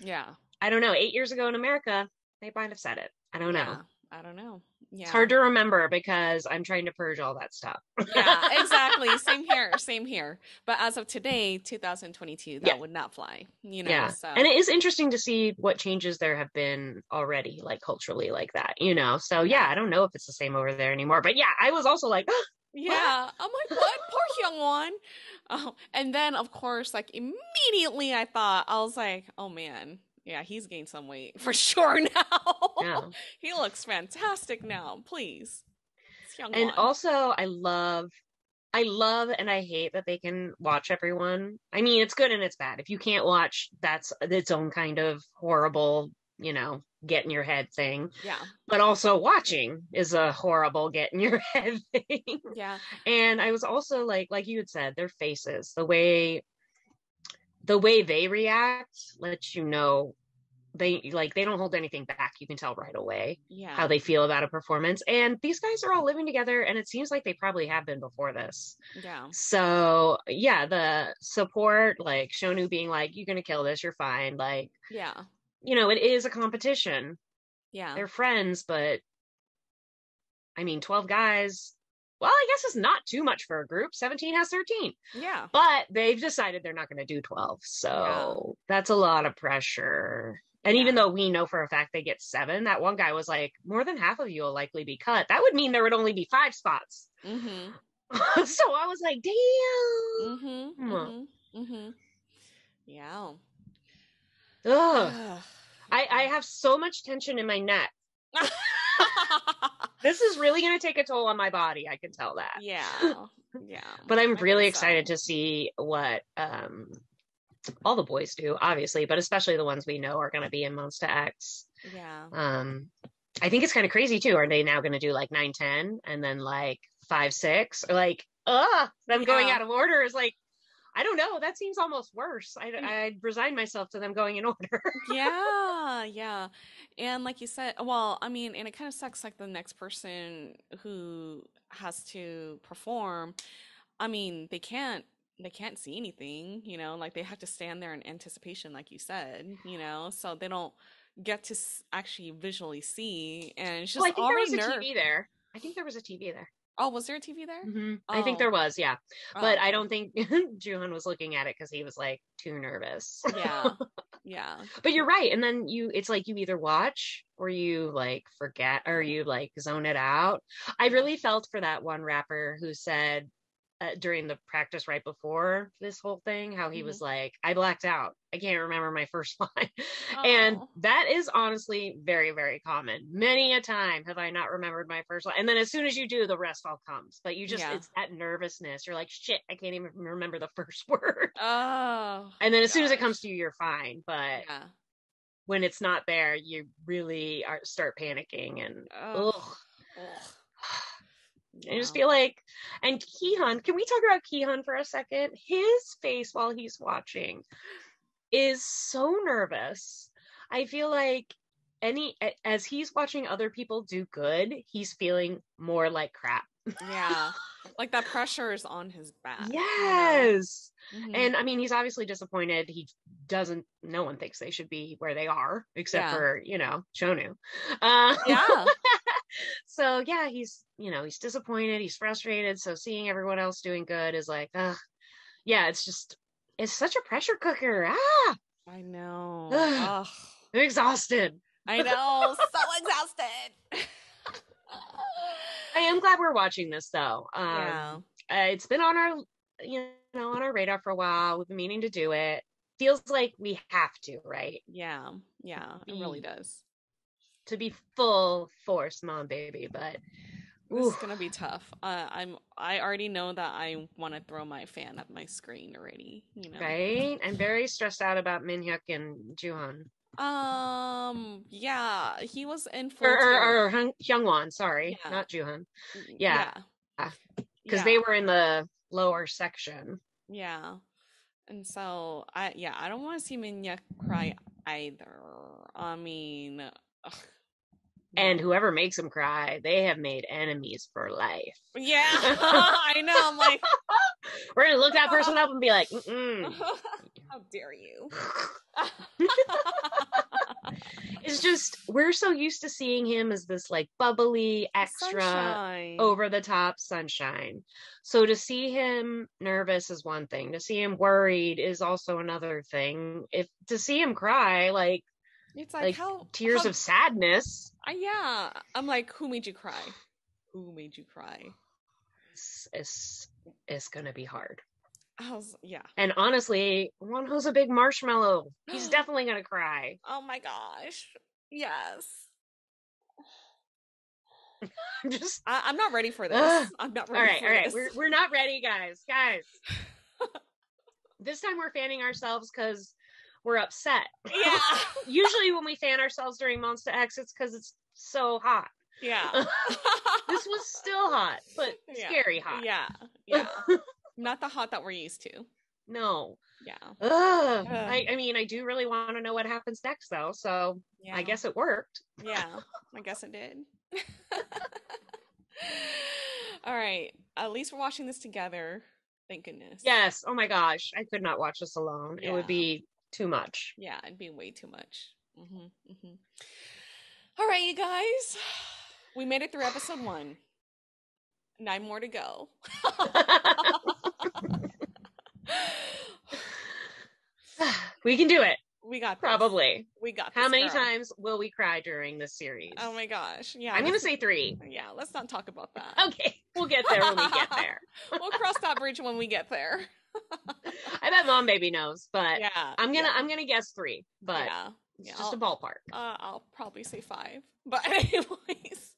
Speaker 2: yeah.
Speaker 1: I don't know. Eight years ago in America, they might have said it. I don't know.
Speaker 2: Yeah, I don't know. Yeah.
Speaker 1: It's hard to remember because I'm trying to purge all that stuff.
Speaker 2: yeah, exactly. *laughs* Same here. Same here. But as of today, 2022, that
Speaker 1: Yeah.
Speaker 2: would not fly. You know.
Speaker 1: yeah.
Speaker 2: So
Speaker 1: And it is interesting to see what changes there have been already, like culturally, like that, you know? So, yeah, I don't know if it's the same over there anymore. But yeah, I was also like, *gasps*
Speaker 2: Yeah, I'm like, what? Poor Hyungwon. Oh, and then of course, like immediately, I thought I was like, oh man, yeah, he's gained some weight for *laughs* sure now.
Speaker 1: Yeah. *laughs*
Speaker 2: he looks fantastic now. Please,
Speaker 1: and also I love I love and I hate that they can watch everyone. I mean, it's good and it's bad. If you can't watch, that's its own kind of horrible, you know, get in your head thing.
Speaker 2: yeah,
Speaker 1: But also watching is a horrible get in your *laughs* head thing.
Speaker 2: yeah,
Speaker 1: And I was also like like you had said, their faces, the way the way they react lets you know they like they don't hold anything back. You can tell right away
Speaker 2: yeah.
Speaker 1: how they feel about a performance. And these guys are all living together, and it seems like they probably have been before this.
Speaker 2: yeah,
Speaker 1: So yeah, the support, like Shownu being like, "You're gonna kill this, you're fine." Like,
Speaker 2: yeah,
Speaker 1: you know, it is a competition.
Speaker 2: yeah.
Speaker 1: They're friends, but I mean, twelve guys. Well, I guess it's not too much for a group. Seventeen has thirteen,
Speaker 2: yeah.
Speaker 1: but they've decided they're not going to do twelve. So that's a lot of pressure. And even though we know for a fact they get seven, that one guy was like, more than half of you will likely be cut. That would mean there would only be five spots.
Speaker 2: Mm-hmm. *laughs*
Speaker 1: so I was like, damn.
Speaker 2: Mm-hmm. Mm-hmm. Mm-hmm. Yeah.
Speaker 1: Ugh. *sighs* I, I have so much tension in my neck. *laughs* this is really going to take a toll on my body. I can tell that.
Speaker 2: Yeah. *laughs* Yeah.
Speaker 1: But I'm really excited to see what um all the boys do, obviously, but especially the ones we know are going to be in Monsta X.
Speaker 2: Yeah.
Speaker 1: Um, I think it's kind of crazy too. Are they now going to do like nine, ten, and then like five, six, or like, uh, them going out of order is like, I don't know. That seems almost worse. I
Speaker 2: Mm.
Speaker 1: I resign myself to them going in *laughs* order.
Speaker 2: yeah, yeah. And like you said, well, I mean, and it kind of sucks like the next person who has to perform, I mean, they can't they can't see anything, you know, like they have to stand there in anticipation like you said, you know, so they don't get to actually visually see and it's just
Speaker 1: well, I think there was
Speaker 2: already
Speaker 1: a TV there. I think there was a TV there.
Speaker 2: Oh, was there a TV there?
Speaker 1: Mhm. I think
Speaker 2: Oh.
Speaker 1: there was, yeah. But
Speaker 2: Oh,
Speaker 1: I don't think *laughs* Jooheon was looking at it because he was like too nervous.
Speaker 2: Yeah. *laughs* Yeah.
Speaker 1: But you're right. And then you, it's like you either watch or you like forget or you like zone it out. I really felt for that one rapper who said uh, during the practice right before this whole thing, how he was like, I blacked out. I can't remember my *laughs* first line. And
Speaker 2: Oh.
Speaker 1: that is honestly very, very common. Many a time have I not remembered my first line. And then as soon as you do, the rest all comes. But you just,
Speaker 2: Yeah.
Speaker 1: it's that nervousness. You're like, shit, I can't even remember the *laughs* first word.
Speaker 2: Oh.
Speaker 1: And then as soon as it comes to you, you're fine. But
Speaker 2: Yeah.
Speaker 1: when it's not there, you really are start panicking and
Speaker 2: Ugh.
Speaker 1: ugh. I just feel like, and Kihyun, can we talk about Kihyun for a second? His face while he's watching is so nervous. I feel like any as he's watching other people do good, he's feeling more like crap.
Speaker 2: Yeah. *laughs* like that pressure is on his back. you know?
Speaker 1: Yes.
Speaker 2: Mhm.
Speaker 1: And I mean, he's obviously disappointed. He doesn't, no one thinks they should be where they are, except
Speaker 2: Yeah.
Speaker 1: for, you know, Shownu. Uh,
Speaker 2: Yeah. *laughs*
Speaker 1: so yeah, he's, you know, he's disappointed. He's frustrated. So seeing everyone else doing good is like, uh, yeah, it's just, it's such a pressure cooker. Ah,
Speaker 2: I know.
Speaker 1: Ugh.
Speaker 2: Ugh.
Speaker 1: I'm exhausted.
Speaker 2: I know. so *laughs* exhausted.
Speaker 1: I am glad we're watching this though. Um,
Speaker 2: Yeah.
Speaker 1: uh, it's been on our, you know, on our radar for a while. We've been meaning to do it. Feels like we have to, right?
Speaker 2: Yeah. Yeah. It really does.
Speaker 1: To be full force Monbebe, but
Speaker 2: This is gonna be tough. Uh, I'm. I already know that I want to throw my fan at my screen already. You know.
Speaker 1: right? I'm very stressed out about Minhyuk and Jooheon.
Speaker 2: Um. Yeah. He was in full.
Speaker 1: Or, or, Hyungwon, sorry,
Speaker 2: Yeah.
Speaker 1: not Jooheon.
Speaker 2: Yeah.
Speaker 1: Yeah. Because
Speaker 2: Yeah.
Speaker 1: they were in the lower section.
Speaker 2: Yeah. And so I yeah, I don't want to see Minhyuk cry either. I mean, ugh.
Speaker 1: And whoever makes him cry, they have made enemies for life.
Speaker 2: yeah, *laughs* *laughs* I know. I'm like, *laughs*
Speaker 1: We're gonna look that person up and be like, Mm-mm.
Speaker 2: how dare you?
Speaker 1: it's just we're so used to seeing him as this like bubbly, extra, over the top sunshine. So to see him nervous is one thing. To see him worried is also another thing. If to see him cry, like
Speaker 2: It's like,
Speaker 1: like
Speaker 2: how
Speaker 1: tears
Speaker 2: how-
Speaker 1: of sadness,
Speaker 2: Uh, yeah, I'm like, who made you cry? Who made you cry?
Speaker 1: It's is, is gonna be hard.
Speaker 2: I was yeah.
Speaker 1: And honestly, Wonho's a big marshmallow. He's *gasps* definitely gonna cry.
Speaker 2: Oh my gosh. Yes. *laughs*
Speaker 1: I'm just
Speaker 2: I, I'm not ready for *sighs* this.
Speaker 1: Ugh.
Speaker 2: I'm not ready
Speaker 1: right,
Speaker 2: for
Speaker 1: all right.
Speaker 2: this.
Speaker 1: We're we're not ready, guys. Guys. *laughs* this time we're fanning ourselves because we're upset.
Speaker 2: Yeah. *laughs*
Speaker 1: Usually when we fan ourselves during Monsta X, it's because it's so hot.
Speaker 2: Yeah. *laughs*
Speaker 1: this was still hot, but
Speaker 2: Yeah.
Speaker 1: scary hot.
Speaker 2: Yeah. *laughs* Yeah. not the hot that we're used to.
Speaker 1: No.
Speaker 2: Yeah.
Speaker 1: Ugh.
Speaker 2: Ugh.
Speaker 1: I, I mean, I do really want to know what happens next, though. So
Speaker 2: Yeah.
Speaker 1: I guess it worked.
Speaker 2: Yeah, I guess it did. All right. At least we're watching this together. Thank goodness.
Speaker 1: Yes. Oh my gosh. I could not watch this alone. It would be too much.
Speaker 2: Yeah, it'd be way too much. hmm hmm All right, you guys. *sighs* We made it through episode one. Nine more to go. *laughs* *sighs*
Speaker 1: we can do it.
Speaker 2: We got this.
Speaker 1: Probably.
Speaker 2: We got
Speaker 1: How many
Speaker 2: girl.
Speaker 1: times will we cry during this series?
Speaker 2: Oh my gosh. Yeah.
Speaker 1: I'm gonna say three.
Speaker 2: Yeah, let's not talk about that.
Speaker 1: Okay, we'll get there when we get there. *laughs*
Speaker 2: we'll cross that bridge when we get there. *laughs*
Speaker 1: I bet Monbebe knows, but
Speaker 2: Yeah,
Speaker 1: I'm gonna
Speaker 2: yeah.
Speaker 1: I'm gonna guess three, but
Speaker 2: yeah.
Speaker 1: it's
Speaker 2: yeah,
Speaker 1: just a
Speaker 2: I'll-
Speaker 1: ballpark.
Speaker 2: Uh, I'll probably say five. But *laughs* anyways.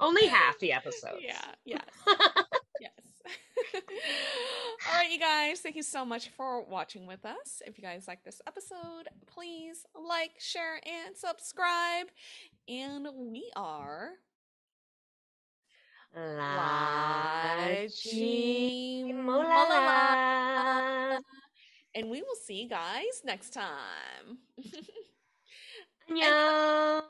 Speaker 1: Only half the episodes.
Speaker 2: Yeah, yes. *laughs* yes. All right, you guys, thank you so much for watching with us. If you guys like this episode, please like, share, and subscribe. And we are
Speaker 1: La
Speaker 2: Chimolala. And we will see you guys next time. *laughs*
Speaker 1: 안녕.